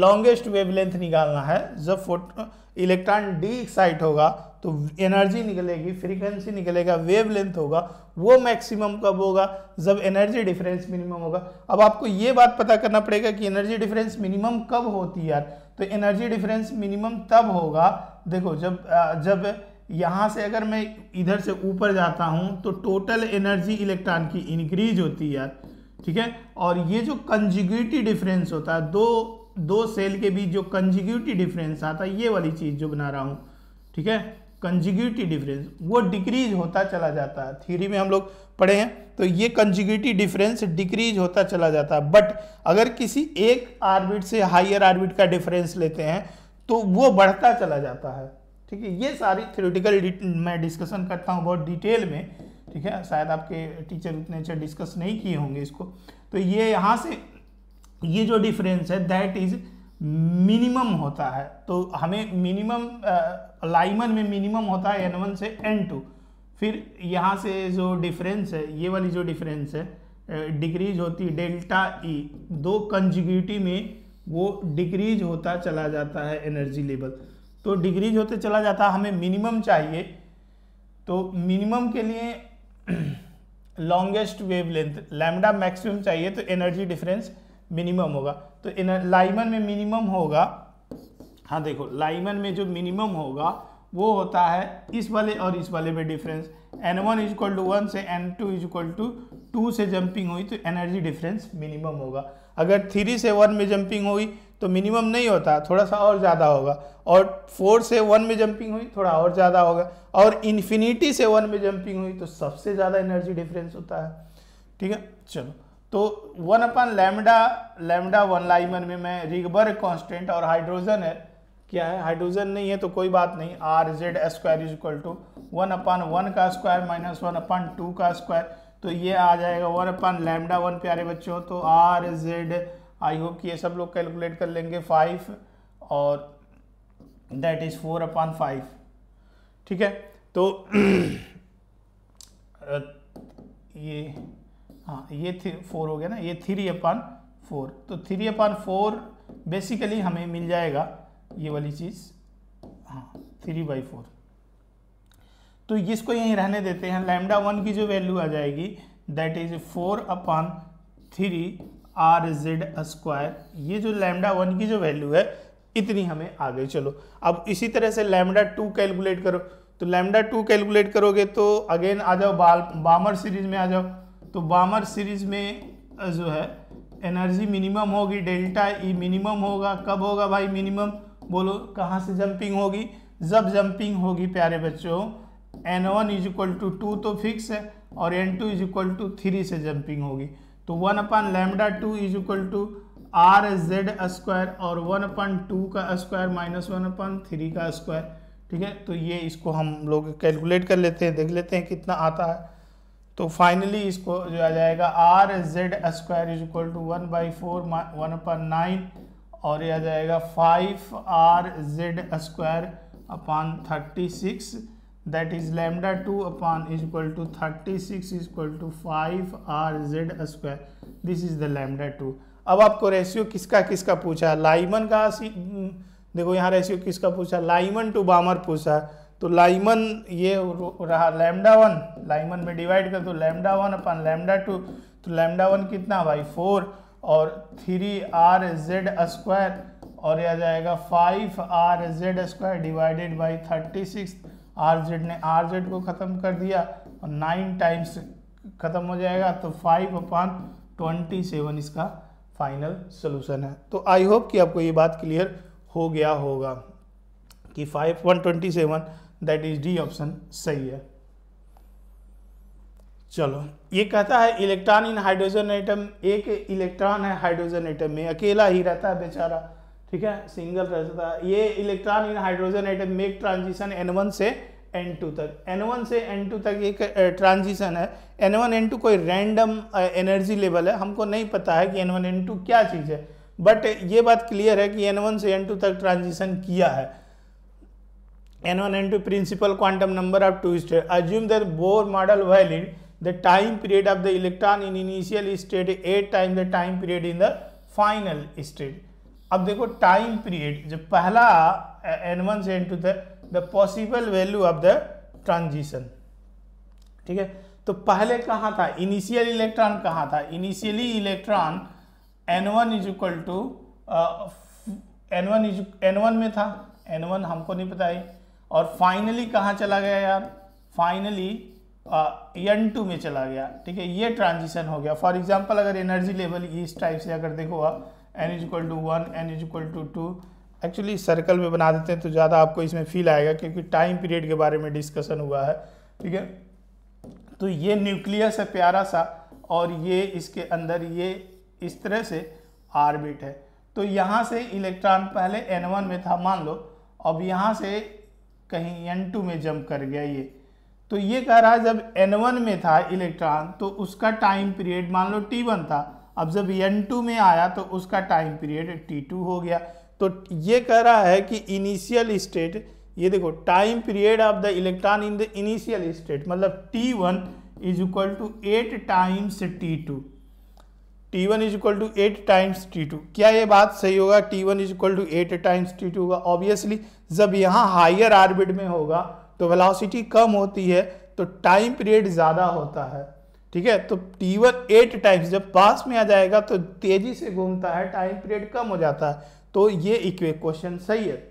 लॉन्गेस्ट वेवलेंथ निकालना है जब फ़ोटो इलेक्ट्रॉन डी एक्साइट होगा तो एनर्जी निकलेगी फ्रीक्वेंसी निकलेगा वेवलेंथ होगा, वो मैक्सिमम कब होगा? जब एनर्जी डिफरेंस मिनिमम होगा। अब आपको ये बात पता करना पड़ेगा कि एनर्जी डिफरेंस मिनिमम कब होती है यार? तो एनर्जी डिफरेंस मिनिमम तब होगा, देखो जब जब यहाँ से अगर मैं इधर से ऊपर जाता हूँ तो टोटल एनर्जी इलेक्ट्रॉन की इंक्रीज होती है यार, ठीक है? और ये जो कंजिग्यूटी डिफरेंस होता है, दो दो सेल के बीच जो कंजिग्यूटी डिफरेंस आता है, ये वाली चीज़ जो बना रहा हूँ, ठीक है? कंजिग्यूटी डिफरेंस वो डिक्रीज होता चला जाता है। थ्योरी में हम लोग पढ़े हैं तो ये कंजिग्यूटी डिफरेंस डिक्रीज होता चला जाता है। बट अगर किसी एक आर्बिट से हाइयर आर्बिट का डिफरेंस लेते हैं तो वो बढ़ता चला जाता है। ठीक है, ये सारी थ्योरेटिकल मैं डिस्कशन करता हूँ बहुत डिटेल में। ठीक है, शायद आपके टीचर उतने अच्छे डिस्कस नहीं किए होंगे इसको। तो ये यहाँ से, ये जो डिफरेंस है दैट इज़ मिनिमम होता है। तो हमें मिनिमम लाइमन में मिनिमम होता है एन से एन फिर यहाँ से जो डिफरेंस है, ये वाली जो डिफरेंस है डिक्रीज होती डेल्टा ई दो कंजिग्यूटी में वो डिक्रीज होता चला जाता है एनर्जी लेवल तो डिक्रीज होते चला जाता है हमें मिनिमम चाहिए। तो मिनिमम के लिए लॉन्गेस्ट वेवलेंथ लैम्डा मैक्सिमम चाहिए तो एनर्जी डिफरेंस मिनिमम होगा। तो लाइमन में मिनिमम होगा हाँ देखो लाइमन में जो मिनिमम होगा, वो होता है इस वाले और इस वाले में difference n one is equal to one से n two is equal to two से जंपिंग हुई तो एनर्जी डिफरेंस मिनिमम होगा। अगर थ्री से वन में जंपिंग हुई तो मिनिमम नहीं होता थोड़ा सा और ज़्यादा होगा। और फोर से वन में जंपिंग हुई, थोड़ा और ज़्यादा होगा। और इन्फिनिटी से वन में जंपिंग हुई तो सबसे ज़्यादा एनर्जी डिफरेंस होता है। ठीक है? चलो। तो one upon lambda lambda one Lyman में मैं रिगबर कॉन्स्टेंट और हाइड्रोजन है क्या है? हाइड्रोजन नहीं है तो कोई बात नहीं। R Z square is equal to one upon one का square minus one upon two का स्क्वायर तो ये आ जाएगा वन अपान लैमडा वन प्यारे बच्चों। तो आर जेड आई होप कि ये सब लोग कैलकुलेट कर लेंगे फाइव और that is four upon five ठीक है? तो ये हाँ ये थ्री फोर हो गया ना? ये थ्री अपान फोर तो थ्री अपान फोर बेसिकली हमें मिल जाएगा। ये वाली चीज़ हाँ थ्री बाई फोर तो इसको यहीं रहने देते हैं। लैमडा वन की जो वैल्यू आ जाएगी that is four upon three R Z square ये जो लैमडा वन की जो वैल्यू है, इतनी हमें आ गई चलो। अब इसी तरह से लैमडा टू कैलकुलेट करो। तो लैमडा टू कैलकुलेट करोगे तो अगेन आ जाओ, बाल, बामर सीरीज़ में आ जाओ। तो बामर सीरीज़ में जो है एनर्जी मिनिमम होगी डेल्टा ई मिनिमम होगा। कब होगा भाई मिनिमम बोलो, कहाँ से जंपिंग होगी? जब जंपिंग होगी प्यारे बच्चों N one is equal to two तो फिक्स है और N two is equal to three से जंपिंग होगी। तो one upon lambda two is equal to R Z square और वन अपन टू का square minus one upon three का स्क्वायर ठीक है? तो ये इसको हम लोग कैलकुलेट कर लेते हैं, देख लेते हैं कितना आता है। तो फाइनली इसको जो आ जाएगा R Z square is equal to one by four one upon nine और ये आ जाएगा five R Z square upon thirty six that is lambda two upon is equal to thirty six is equal to five R Z square this is the lambda two अब आपको रेशियो किसका किसका पूछा? लाइमन का देखो यहाँ रेशियो किसका पूछा? लाइमन टू बामर पूछा। तो लाइमन ये रहा लैमडा वन लाइमन में डिवाइड कर दो lambda one upon lambda two तो लैमडा वन कितना भाई? फोर और थ्री आर जेड स्क्वायर और यह आ जाएगा five R Z square divided by thirty six. R Z ने आर जेड को ख़त्म कर दिया और नाइन टाइम्स ख़त्म हो जाएगा तो फाइव अपान ट्वेंटी सेवन इसका फाइनल सोल्यूशन है। तो आई होप कि आपको ये बात क्लियर हो गया होगा कि five one twenty seven that is D option सही है। चलो। ये कहता है, इलेक्ट्रॉन इन हाइड्रोजन आइटम एक इलेक्ट्रॉन है हाइड्रोजन आइटम में, अकेला ही रहता है बेचारा, ठीक है? सिंगल रहता है। ये electron in hydrogen atom make transition N one से एन टू तक। N1 से एन टू तक एक ट्रांजिशन है। N1 N2 कोई रैंडम एनर्जी लेवल है। हमको नहीं पता है कि N1 N2 क्या चीज़ है। बट ये बात क्लियर है कि एन वन से एन टू तक ट्रांजिशन किया है। N1 N2 principal quantum number of two state assume that Bohr model valid the time period of the electron in initial state at time the time period in the final state अब देखो टाइम पीरियड जब पहला एन वन से N2 तक the possible value of the transition ठीक है? तो पहले कहाँ था? इनिशियल इलेक्ट्रॉन कहाँ था? Initially electron N one is equal to N one is N one में था। एन वन हमको नहीं पता है। और फाइनली कहाँ चला गया यार? फाइनली एन टू में चला गया, ठीक है? ये ट्रांजिशन हो गया। फॉर एग्ज़ाम्पल अगर एनर्जी लेवल इस टाइप से अगर देखो आप N is equal to one N is equal to two actually circle में बना देते हैं तो ज़्यादा आपको इसमें फील आएगा क्योंकि टाइम पीरियड के बारे में डिस्कशन हुआ है, ठीक है? तो ये न्यूक्लियस है प्यारा सा और ये इसके अंदर ये इस तरह से आर्बिट है। तो यहाँ से इलेक्ट्रॉन पहले N1 में था, मान लो। अब यहाँ से कहीं N2 में जंप कर गया ये। तो ये कह रहा है, जब N1 में था इलेक्ट्रॉन तो उसका टाइम पीरियड मान लो T1 था। अब जब N2 में आया तो उसका टाइम पीरियड T2 हो गया। तो ये कह रहा है कि इनिशियल स्टेट ये देखो time period of the electron in the initial state मतलब T one is equal to eight times T two T one is equal to eight times T two क्या ये बात सही होगा? T one is equal to eight times T two होगा ऑब्वियसली जब यहाँ हायर आर्बिट में होगा तो वेलोसिटी कम होती है तो टाइम पीरियड ज़्यादा होता है। ठीक है? तो टी वन एट टाइम्स जब पास में आ जाएगा तो तेज़ी से घूमता है टाइम पीरियड कम हो जाता है। तो ये इक्वे क्वेश्चन सही है।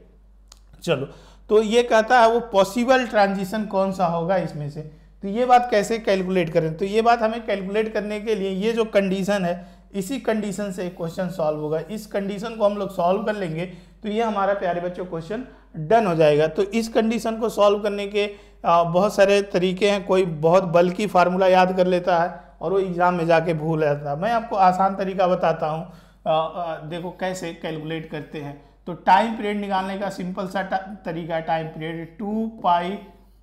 चलो तो ये कहता है वो पॉसिबल ट्रांजिशन कौन सा होगा इसमें से? तो ये बात कैसे कैलकुलेट करें? तो ये बात हमें कैलकुलेट करने के लिए ये जो कंडीशन है, इसी कंडीशन से क्वेश्चन सॉल्व होगा। इस कंडीशन को हम लोग सॉल्व कर लेंगे। तो ये हमारा प्यारे बच्चों क्वेश्चन डन हो जाएगा। तो इस कंडीशन को सॉल्व करने के बहुत सारे तरीके हैं। कोई बहुत बल्कि फार्मूला याद कर लेता है और वो एग्ज़ाम में जाके भूल जाता है। मैं आपको आसान तरीका बताता हूँ। देखो कैसे कैलकुलेट करते हैं। तो टाइम पीरियड निकालने का सिंपल सा तरीका है time period two pi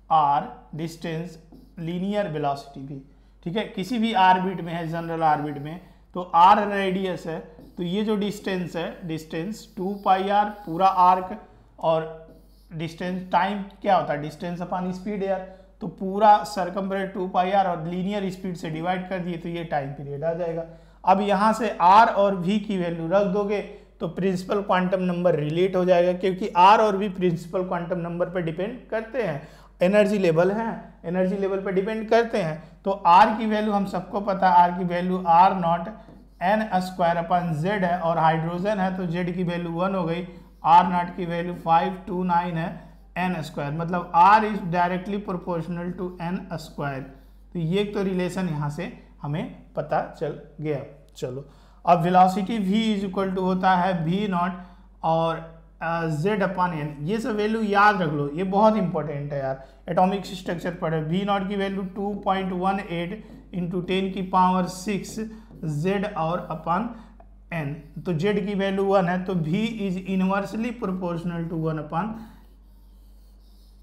R distance linear velocity भी। ठीक है? किसी भी आर्बिट में है, जनरल आर्बिट में तो आर रेडियस है। तो ये जो डिस्टेंस है, डिस्टेंस टू पाई आर पूरा आर्क और डिस्टेंस टाइम क्या होता है? डिस्टेंस अपॉन स्पीड यार। तो पूरा सरकम टू पाई आर और लीनियर स्पीड से डिवाइड कर दिए तो ये टाइम पीरियड आ जाएगा। अब यहाँ से आर और वी की वैल्यू रख दोगे तो प्रिंसिपल क्वांटम नंबर रिलेट हो जाएगा, क्योंकि आर और वी प्रिंसिपल क्वांटम नंबर पर डिपेंड करते हैं। एनर्जी लेवल है। एनर्जी लेवल पर डिपेंड करते हैं। तो आर की वैल्यू हम सबको पता है आर की value R naught N square upon Z है, और हाइड्रोजन है तो जेड की वैल्यू वन हो गई। आर नॉट की वैल्यू फाइव टू नाइन है एन स्क्वायर मतलब R is directly proportional to N square तो ये तो रिलेशन यहाँ से हमें पता चल गया। चलो। अब velocity v is equal to होता है v नॉट और जेड अपन एन ये सब वैल्यू याद रख लो। ये बहुत इंपॉर्टेंट है यार। एटॉमिक स्ट्रक्चर पढ़े। वी नॉट की value 2.18 point one eight into ten की पावर सिक्स जेड और अपन एन तो जेड की वैल्यू वन है तो v is inversely proportional to one upon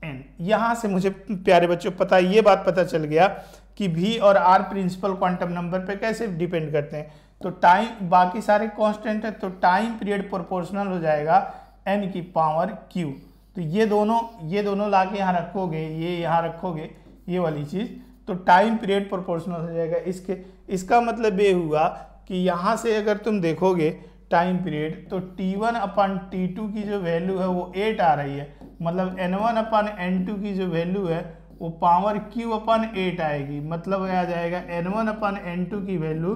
N यहाँ से मुझे प्यारे बच्चों पता, ये बात पता चल गया कि v और आर प्रिंसिपल क्वांटम नंबर पे कैसे डिपेंड करते हैं। तो टाइम बाकी सारे कांस्टेंट है तो टाइम पीरियड प्रोपोर्शनल हो जाएगा एन की पावर क्यू तो ये दोनों ये दोनों ला के यहाँ रखोगे, ये यहाँ रखोगे, ये वाली चीज़ तो टाइम पीरियड प्रोपोर्शनल हो जाएगा। इसके, इसका मतलब ये हुआ कि यहाँ से अगर तुम देखोगे टाइम पीरियड तो टी वन अपन टी की जो वैल्यू है वो एट आ रही है। मतलब एन वन अपन एन की जो वैल्यू है, वो पावर क्यू अपन एट आएगी। मतलब आ जाएगा एन वन अपन एन की वैल्यू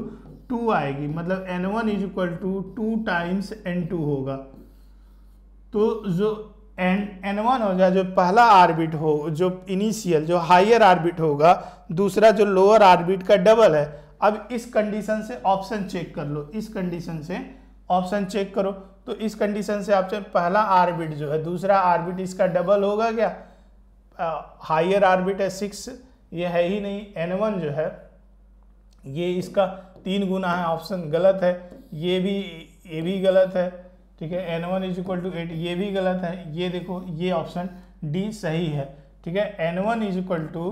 टू आएगी। मतलब N one is equal to two times N होगा। तो जो एन एन वन हो होगा जो पहला आर्बिट हो, जो इनिशियल जो हाइयर आर्बिट होगा, दूसरा जो लोअर आर्बिट का डबल है अब इस कंडीशन से ऑप्शन चेक कर लो। इस कंडीशन से ऑप्शन चेक करो। तो इस कंडीशन से ऑप्शन पहला आर्बिट जो है, दूसरा आर्बिट इसका डबल होगा क्या? हायर आर्बिट है सिक्स ये है ही नहीं एन वन जो है, ये इसका तीन गुना है ऑप्शन गलत है, ये भी ये भी गलत है, ठीक है? N one is equal to eight ये भी गलत है, ये देखो, ये ऑप्शन डी सही है, ठीक है? N one is equal to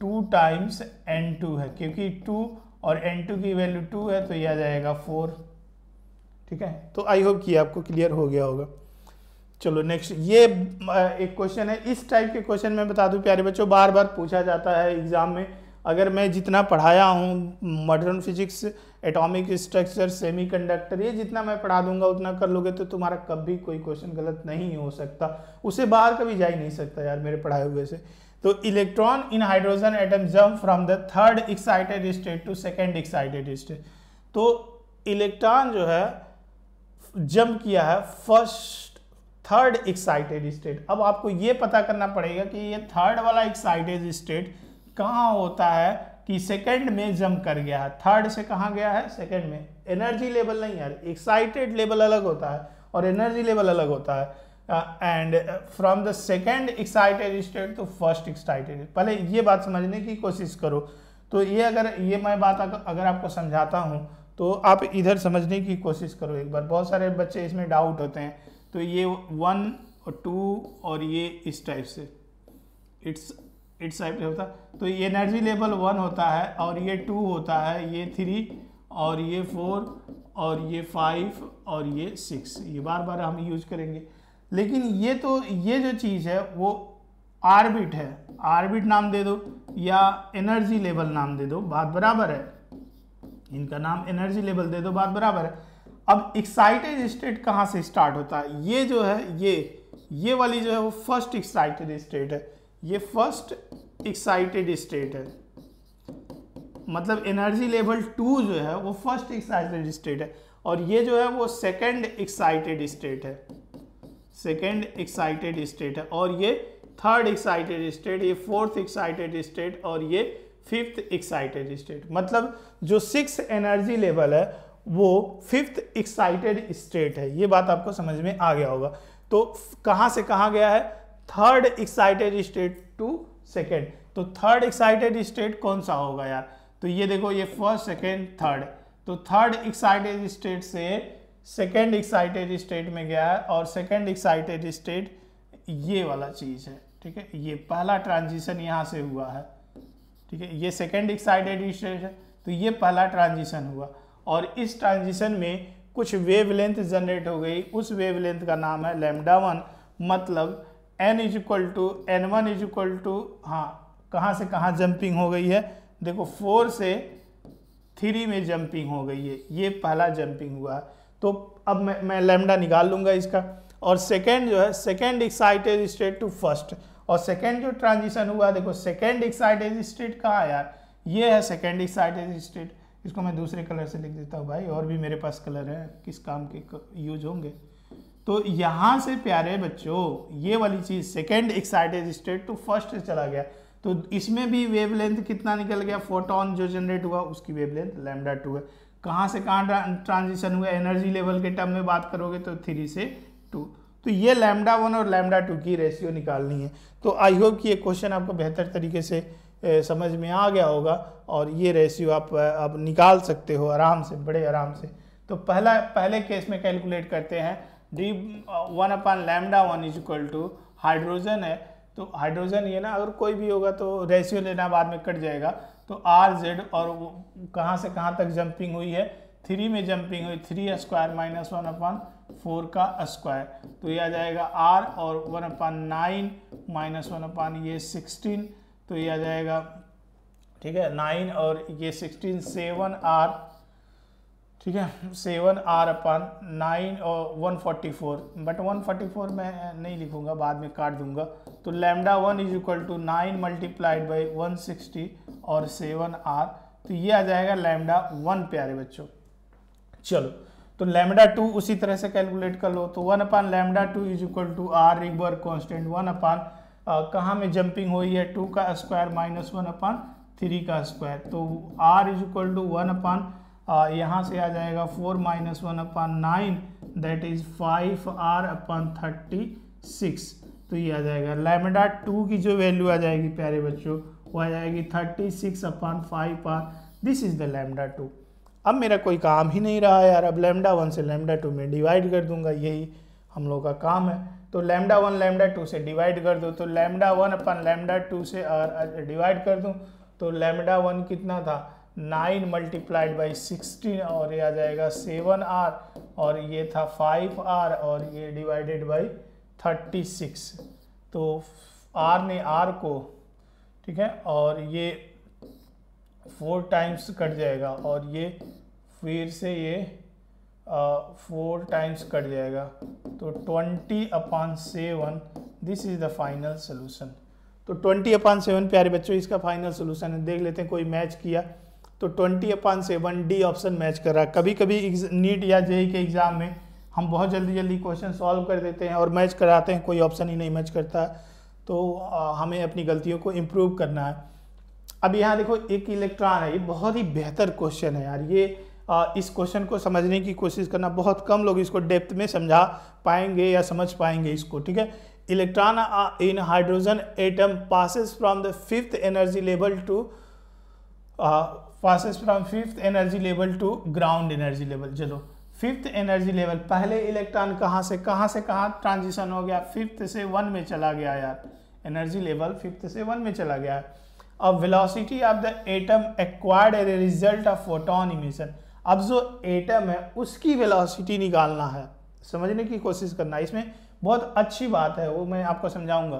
two times N two है, क्योंकि टू और एन टू की वैल्यू टू है तो यह आ जाएगा फोर ठीक है? तो आई होप कि आपको क्लियर हो गया होगा। चलो नेक्स्ट ये एक क्वेश्चन है। इस टाइप के क्वेश्चन मैं बता दूँ, प्यारे बच्चों बार बार पूछा जाता है एग्ज़ाम में। अगर मैं जितना पढ़ाया हूँ modern physics atomic structure semiconductor ये जितना मैं पढ़ा दूँगा, उतना कर लोगे तो तुम्हारा कभी कोई क्वेश्चन गलत नहीं हो सकता। उसे बाहर कभी जा ही नहीं सकता यार मेरे पढ़ाए हुए से। तो electron in hydrogen atom jump from the third excited state to second excited state. तो इलेक्ट्रॉन जो है जम्प किया है फ़र्स्ट, थर्ड एक्साइटेड स्टेट। अब आपको ये पता करना पड़ेगा कि ये थर्ड वाला एक्साइटेड स्टेट कहाँ होता है कि सेकंड में जम्प कर गया है। थर्ड से कहाँ गया है? सेकंड में। एनर्जी लेवल नहीं यार। एक्साइटेड लेवल अलग होता है और एनर्जी लेवल अलग होता है। And from the second excited state to first excited पहले ये बात समझने की कोशिश करो। तो ये अगर, ये मैं बात अगर आपको समझाता हूँ तो आप इधर समझने की कोशिश करो एक बार। बहुत सारे बच्चे इसमें डाउट होते हैं। तो ये वन और टू और ये इस टाइप से। इट्स इट्स टाइप से होता तो ये एनर्जी लेवल वन होता है और ये टू होता है, ये थ्री और ये फोर और ये फाइव और ये सिक्स ये बार बार हम यूज़ करेंगे। लेकिन ये तो ये जो चीज़ है, वो आर्बिट है। आर्बिट नाम दे दो, या एनर्जी लेवल नाम दे दो, बात बराबर है। इनका नाम एनर्जी लेवल दे दो, बात बराबर है। अब एक्साइटेड स्टेट कहाँ से स्टार्ट होता है? ये जो है, ये ये वाली जो है, वो फ़र्स्ट एक्साइटेड स्टेट है। ये फ़र्स्ट एक्साइटेड स्टेट है। मतलब एनर्जी लेवल टू जो है, वो फ़र्स्ट एक्साइटेड स्टेट है। और ये जो है, वो सेकेंड एक्साइटेड स्टेट है। सेकेंड एक्साइटेड स्टेट है और ये थर्ड एक्साइटेड स्टेट, ये फोर्थ एक्साइटेड स्टेट और ये फिफ्थ एक्साइटेड स्टेट। मतलब जो सिक्स एनर्जी लेवल है, वो फिफ्थ एक्साइटेड स्टेट है। ये बात आपको समझ में आ गया होगा। तो कहाँ से कहाँ गया है? Third excited state to second तो थर्ड एक्साइटेड स्टेट कौन सा होगा यार? तो ये देखो, ये फ़र्स्ट सेकेंड थर्ड तो थर्ड एक्साइटेड स्टेट से सेकेंड एक्साइटेड स्टेट में गया है और सेकेंड एक्साइटेड स्टेट ये वाला चीज़ है, ठीक है? ये पहला ट्रांजिशन यहाँ से हुआ है, ठीक है? ये सेकेंड एक्साइटेड स्टेट है तो ये पहला ट्रांजिशन हुआ और इस ट्रांजिशन में कुछ वेवलेंथ जनरेट हो गई। उस वेवलेंथ का नाम है लेमडा वन मतलब N is equal to N one is equal to हाँ कहाँ से कहाँ जंपिंग हो गई है? देखो फोर से थ्री में जंपिंग हो गई है। ये पहला जंपिंग हुआ है। तो अब मैं मैं लेमडा निकाल लूँगा इसका। और सेकेंड जो है second excited state to first और सेकेंड जो ट्रांजिशन हुआ, देखो सेकेंड एक्साइटेड स्टेट कहाँ है यार? ये है सेकेंड एक्साइटेड स्टेट इसको मैं दूसरे कलर से लिख देता हूँ भाई, और भी मेरे पास कलर है, किस काम के यूज़ होंगे। तो यहाँ से प्यारे बच्चों, ये वाली चीज़ second excited state to first चला गया। तो इसमें भी वेवलेंथ कितना निकल गया? फोटोन जो जनरेट हुआ, उसकी वेवलेंथ लैमडा टू है। कहाँ से कहाँ ट्रांजिशन हुआ एनर्जी लेवल के टर्म में बात करोगे तो थ्री से टू तो ये लैमडा वन और लैमडा टू की रेशियो निकालनी है। तो आई होप कि ये क्वेश्चन आपको बेहतर तरीके से समझ में आ गया होगा और ये रेशियो आप अब निकाल सकते हो आराम से, बड़े आराम से। तो पहला, पहले केस में कैलकुलेट करते हैं। D one upon lambda one is equal to hydrogen है। तो हाइड्रोजन ये ना, अगर कोई भी होगा तो रेशियो लेना बाद में कट जाएगा। तो आर जेड और कहाँ से कहाँ तक जंपिंग हुई है? थ्री में जंपिंग हुई three square minus one upon four का स्क्वायर तो ये आ जाएगा आर और one upon nine minus one upon ये सिक्सटीन तो ये आ जाएगा, ठीक है नाइन और ये सिक्सटीन सेवन आर ठीक है सेवन आर अपन नाइन और one forty four but one forty four मैं नहीं लिखूँगा, बाद में काट दूँगा. तो lambda one is equal to nine multiplied by one sixty और सेवन आर तो ये आ जाएगा लैमडा वन, प्यारे बच्चों। चलो तो लैमडा टू उसी तरह से कैलकुलेट कर लो तो one upon lambda two is equal to R Rydberg constant one upon कहाँ में जंपिंग हुई है, टू का square minus one upon three का स्क्वायर तो R is equal to one upon यहाँ से आ जाएगा four minus one upon nine, that is five R upon thirty six तो ये आ जाएगा। लैमडा टू की जो वैल्यू आ जाएगी, प्यारे बच्चों वो आ जाएगी thirty six upon five R this is the lambda two अब मेरा कोई काम ही नहीं रहा यार। अब लैमडा वन से लैमडा टू में डिवाइड कर दूँगा। यही हम लोग का काम है। तो लैमडा वन लैमडा टू से डिवाइड कर दो। तो lambda one upon lambda two से डिवाइड कर दूँ। तो लैमडा वन कितना था? नाइन मल्टीप्लाइड बाई सिक्सटीन और ये आ जाएगा सेवन आर और ये था फाइव आर और ये डिवाइडेड बाई थर्टी सिक्स तो आर ने आर को ठीक है? और ये फोर टाइम्स कट जाएगा और ये फिर से ये फोर टाइम्स कट जाएगा। तो twenty upon seven this is the final solution तो ट्वेंटी अपान सेवन प्यारे बच्चों, इसका फाइनल सोल्यूशन है। देख लेते हैं कोई मैच किया। तो twenty upon seven D option match कर रहा है। कभी कभी नीट या जेई के एग्ज़ाम में हम बहुत जल्दी जल्दी क्वेश्चन सॉल्व कर देते हैं और मैच कराते हैं। कोई ऑप्शन ही नहीं मैच करता। तो हमें अपनी गलतियों को इम्प्रूव करना है। अब यहाँ देखो, एक इलेक्ट्रॉन है, ये बहुत ही बेहतर क्वेश्चन है यार। ये इस क्वेश्चन को समझने की कोशिश करना, बहुत कम लोग इसको डेप्थ में समझा पाएँगे या समझ पाएँगे इसको, ठीक है? Electron in hydrogen atom passes from the fifth energy level to passes from fifth energy level to ground energy level चलो। फिफ्थ एनर्जी लेवल, पहले इलेक्ट्रॉन कहाँ से कहाँ से कहाँ ट्रांजिशन हो गया? फिफ्थ से वन में चला गया यार। एनर्जी लेवल फिफ्थ से वन में चला गया। अब velocity of the atom acquired as a result of photon emission. अब जो एटम है, उसकी वेलोसिटी निकालना है। समझने की कोशिश करना। इसमें बहुत अच्छी बात है, वो मैं आपको समझाऊँगा।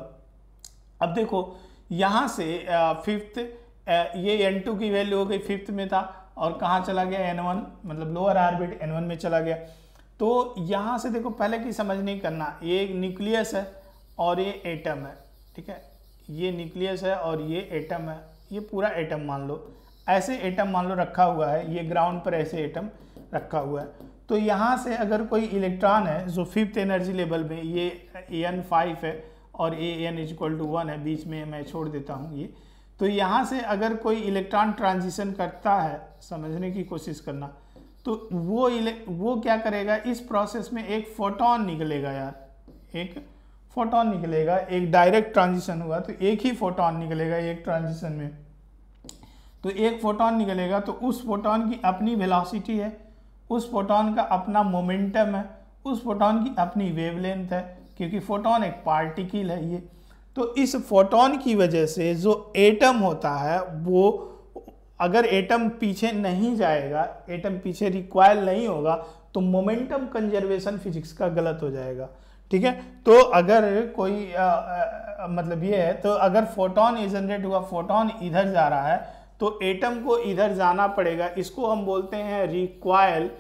अब देखो, यहाँ से फिफ्थ ये एन टू की वैल्यू हो गई, फिफ्थ में था। और कहाँ चला गया? एन वन मतलब लोअर आर्बिट एन वन में चला गया। तो यहाँ से देखो, पहले की समझ नहीं करना। ये एक न्यूक्लियस है और ये एटम है, ठीक है? ये न्यूक्लियस है और ये एटम है। ये पूरा एटम मान लो। ऐसे एटम मान लो रखा हुआ है। ये ग्राउंड पर ऐसे एटम रखा हुआ है। तो यहाँ से अगर कोई इलेक्ट्रॉन है, जो फिफ्थ एनर्जी लेवल में, ये ए एन फाइव है और ए N is equal to one है, बीच में मैं छोड़ देता हूँ ये। तो यहाँ से अगर कोई इलेक्ट्रॉन ट्रांजिशन करता है समझने की कोशिश करना। तो वो वो क्या करेगा? इस प्रोसेस में एक फोटोन निकलेगा यार। एक फोटोन निकलेगा, एक डायरेक्ट ट्रांजिशन हुआ तो एक ही फोटोन निकलेगा एक ट्रांजिशन में। तो एक फोटोन निकलेगा तो उस फोटोन की अपनी वेलोसिटी है, उस फोटोन का अपना मोमेंटम है, उस फोटोन की अपनी वेवलेंथ है, क्योंकि फोटोन एक पार्टिकल है ये। तो इस फोटोन की वजह से जो एटम होता है, वो अगर एटम पीछे नहीं जाएगा एटम पीछे रिक्वायर नहीं होगा तो मोमेंटम कंजर्वेशन फिजिक्स का गलत हो जाएगा। ठीक है? तो अगर कोई आ, आ, मतलब ये है तो अगर फोटोन जनरेट हुआ फोटोन इधर जा रहा है तो एटम को इधर जाना पड़ेगा। इसको हम बोलते हैं रिक्वायल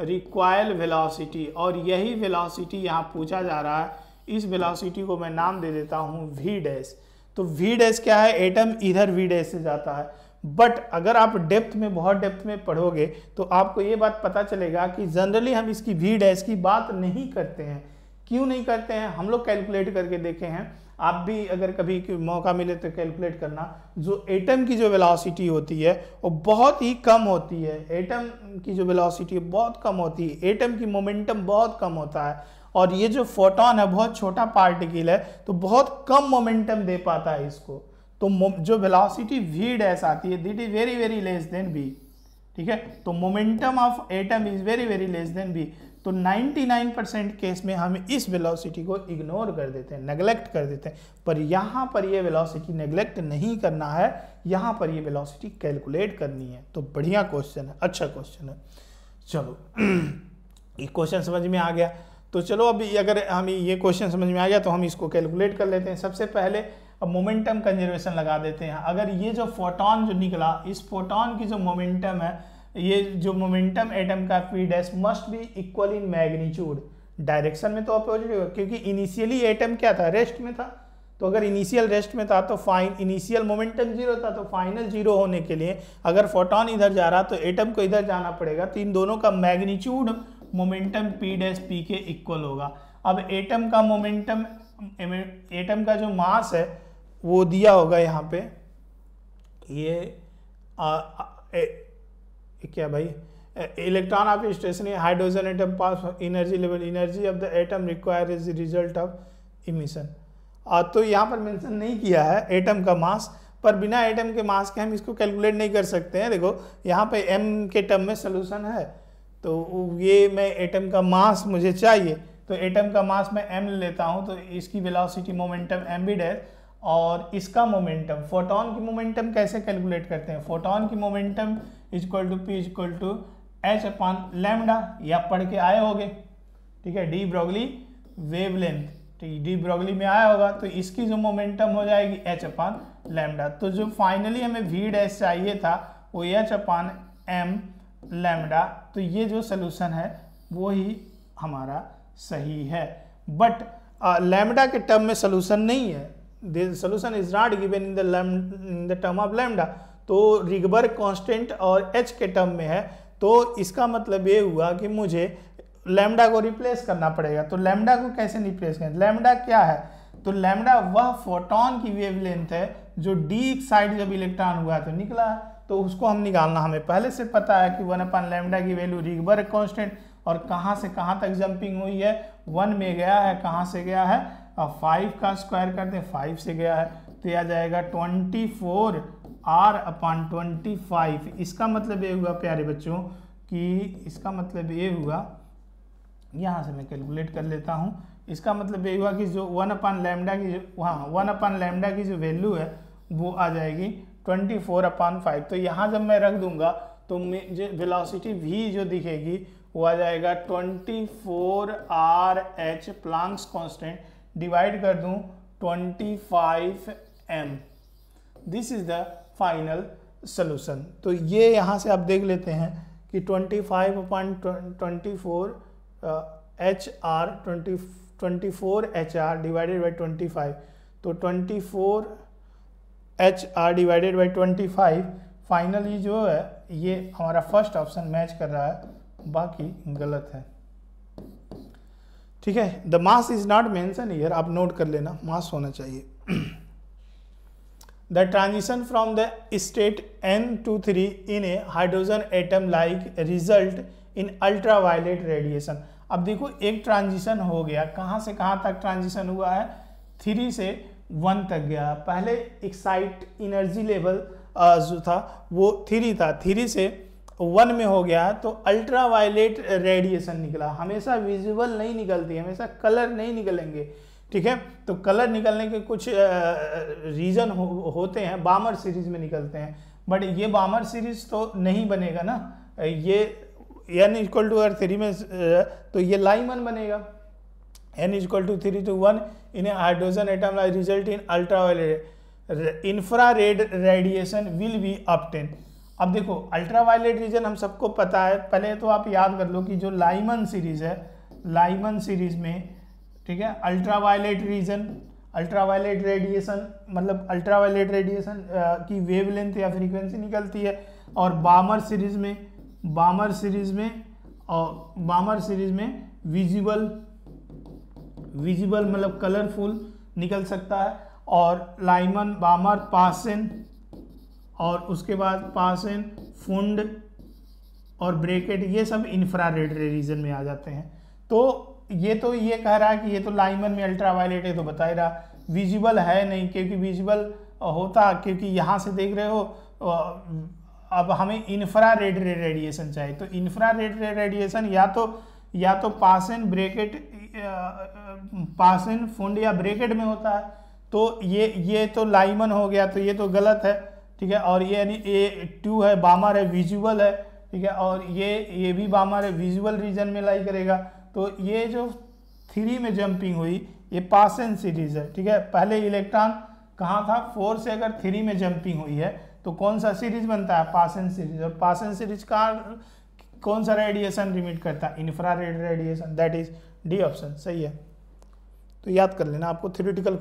रिक्वायल वेलोसिटी और यही वेलोसिटी यहाँ पूछा जा रहा है। इस वेलोसिटी को मैं नाम दे देता हूँ वी डैश तो वी डैश क्या है? एटम इधर वी डैश से जाता है। बट अगर आप डेप्थ में, बहुत डेप्थ में पढ़ोगे तो आपको ये बात पता चलेगा कि जनरली हम इसकी वी डैश की बात नहीं करते हैं। क्यों नहीं करते हैं? हम लोग कैलकुलेट करके देखे हैं। आप भी अगर कभी मौका मिले तो कैलकुलेट करना। जो एटम की जो वेलोसिटी होती है, वो बहुत ही कम होती है। एटम की जो वेलोसिटी बहुत कम होती है। एटम की मोमेंटम बहुत कम होता है। और ये जो फोटोन है, बहुत छोटा पार्टिकल है तो बहुत कम मोमेंटम दे पाता है इसको। तो जो वेलोसिटी वी डैश आती है that is very very less than V ठीक है? तो momentum of atom is very very less than V तो 99 परसेंट केस में हम इस वेलोसिटी को इग्नोर कर देते हैं नेग्लेक्ट कर देते हैं। पर यहाँ पर ये वेलोसिटी नेग्लेक्ट नहीं करना है, यहाँ पर ये वेलोसिटी कैलकुलेट करनी है। तो बढ़िया क्वेश्चन है अच्छा क्वेश्चन है। चलो, ये क्वेश्चन समझ में आ गया। तो चलो, अभी अगर हम ये क्वेश्चन समझ में आ गया तो हम इसको कैलकुलेट कर लेते हैं। सबसे पहले अब मोमेंटम कंजर्वेशन लगा देते हैं। अगर ये जो फोटोन जो निकला, इस फोटोन की जो मोमेंटम है, ये जो मोमेंटम एटम का P dash must be equal in magnitude direction में तो अपोजिट होगा क्योंकि इनिशियली एटम क्या था? रेस्ट में था। तो अगर इनिशियल रेस्ट में था तो फाइन इनिशियल मोमेंटम ज़ीरो था तो फाइनल ज़ीरो होने के लिए अगर फोटोन इधर जा रहा तो एटम को इधर जाना पड़ेगा। तो इन दोनों का magnitude momentum P dash P के इक्वल होगा। अब एटम का मोमेंटम एटम का जो मास है वो दिया होगा यहाँ पे। ये आ, आ, ए, क्या भाई? Electron of station hydrogen atom pass energy level energy of the atom require is result of emission. तो यहाँ पर मेंशन नहीं किया है एटम का मास पर बिना एटम के मास के हम इसको कैलकुलेट नहीं कर सकते हैं। देखो यहाँ पे एम के टर्म में सोल्यूशन है। तो ये मैं एटम का मास मुझे चाहिए तो एटम का मास मैं एम लेता हूँ तो इसकी velocity momentum M B dash और इसका मोमेंटम फोटोन की मोमेंटम कैसे कैलकुलेट करते हैं? फोटोन की momentum equal to P equal to H upon lambda या पढ़ के आए होगे? ठीक है डी ब्रॉगली वेवलेंथ ठीक डी ब्रॉगली में आया होगा तो इसकी जो मोमेंटम हो जाएगी एच अपॉन लेमडा तो जो फाइनली हमें वी डैश चाहिए था, वो एच अपॉन एम लेमडा तो ये जो सोल्यूशन है, वो ही हमारा सही है। बट लेमडा के टर्म में सोल्यूशन नहीं है। The solution is not given in the in the term of lambda. तो रिगबर कांस्टेंट और एच के टर्म में है तो इसका मतलब ये हुआ कि मुझे लैम्डा को रिप्लेस करना पड़ेगा। तो लैम्डा को कैसे रिप्लेस करें? लैम्डा क्या है? तो लैम्डा वह फोटोन की वेवलेंथ है जो डी साइड जब इलेक्ट्रॉन हुआ तो निकला तो उसको हम निकालना। हमें पहले से पता है कि वन अपन लैम्डा की वैल्यू रिगबर कॉन्स्टेंट और कहाँ से कहाँ तक जंपिंग हुई है? वन में गया है, कहाँ से गया है? अब फाइव का स्क्वायर करते हैं फाइव से गया है तो यह आ जाएगा twenty four R upon twenty five इसका मतलब ये हुआ, प्यारे बच्चों, कि इसका मतलब ये हुआ, यहाँ से मैं कैलकुलेट कर लेता हूँ। इसका मतलब ये हुआ कि जो वन अपान लैमडा की जो हाँ वन अपान लैमडा की जो वैल्यू है, वो आ जाएगी ट्वेंटी फोर अपान फाइव तो यहाँ जब मैं रख दूँगा तो मुझे वेलोसिटी भी जो दिखेगी, वो आ जाएगा twenty four R H Planck's constant divide कर दूँ 25 M this is the final solution तो ये यहाँ से आप देख लेते हैं कि 25 five point twenty four H R twenty twenty four H R divided by twenty five तो twenty four H R divided by twenty five finally जो है, ये हमारा फ़र्स्ट ऑप्शन मैच कर रहा है, बाकी गलत है। ठीक है? The mass is not mention here आप नोट कर लेना. मास होना चाहिए। The transition from the state N to three in a hydrogen atom like result in ultraviolet radiation अब देखो, एक ट्रांजिशन हो गया। कहाँ से कहाँ तक ट्रांजिशन हुआ है? थ्री से वन तक गया। पहले एक्साइट इनर्जी लेवल जो था, वो थ्री था। थ्री से वन में हो गया तो अल्ट्रा वायलेट रेडिएशन निकला। हमेशा विजुअल नहीं निकलती हमेशा कलर नहीं निकलेंगे ठीक है? तो कलर निकलने के कुछ रीज़न हो, होते हैं बामर सीरीज़ में निकलते हैं। बट ये बामर सीरीज़ तो नहीं बनेगा ना। ये एन इक्वल टू अगर थ्री में तो ये लाइमन बनेगा। N equal to three to one in hydrogen atom result in ultraviolet red radiation will be obtain अब देखो अल्ट्रा वायलेट रीजन हम सबको पता है, पहले तो आप याद कर लो कि जो लाइमन सीरीज़ है लाइमन सीरीज़ में, ठीक है ultraviolet region ultra violet radiation मतलब अल्ट्रा वायलेट रेडिएशन की वेवलेंथ या फ्रीक्वेंसी निकलती है, और बामर सीरीज़ में बामर सीरीज़ में, और बामर सीरीज़ में विजिबल विजिबल मतलब कलरफुल निकल सकता है, और लाइमन बामर पासिन और उसके बाद पासिन फुंड और ब्रेकेट, ये सब इंफ्रारेड रीजन में आ जाते हैं। तो ये तो ये कह रहा है कि ये तो लाइमन में अल्ट्रावायलेट है तो बता ही रहा। विजिबल है नहीं, क्योंकि विजिबल होता, क्योंकि यहाँ से देख रहे हो अब हमें इंफ्रा रेड रेडिएशन चाहिए। तो इंफ्रा रेड रेडिएशन या तो या तो पासन ब्रेकेट पासन फुंड या ब्रेकेट में होता है। तो ये ये तो लाइमन हो गया तो ये तो गलत है। ठीक है? और ये यानी ए टू है बामर है विजुअल है, ठीक है? और ये ये भी बामर है विजुअल रीजन में लाई करेगा। तो ये जो थ्री में जंपिंग हुई, ये पासन सीरीज़ है, ठीक है? पहले इलेक्ट्रॉन कहाँ था? फोर से अगर थ्री में जंपिंग हुई है तो कौन सा सीरीज़ बनता है? पासन सीरीज़ और पासन सीरीज़ का कौन सा रेडिएशन रिमिट करता है? Infrared radiation that is the option सही है? तो याद कर लेना आपको थ्योरेटिकल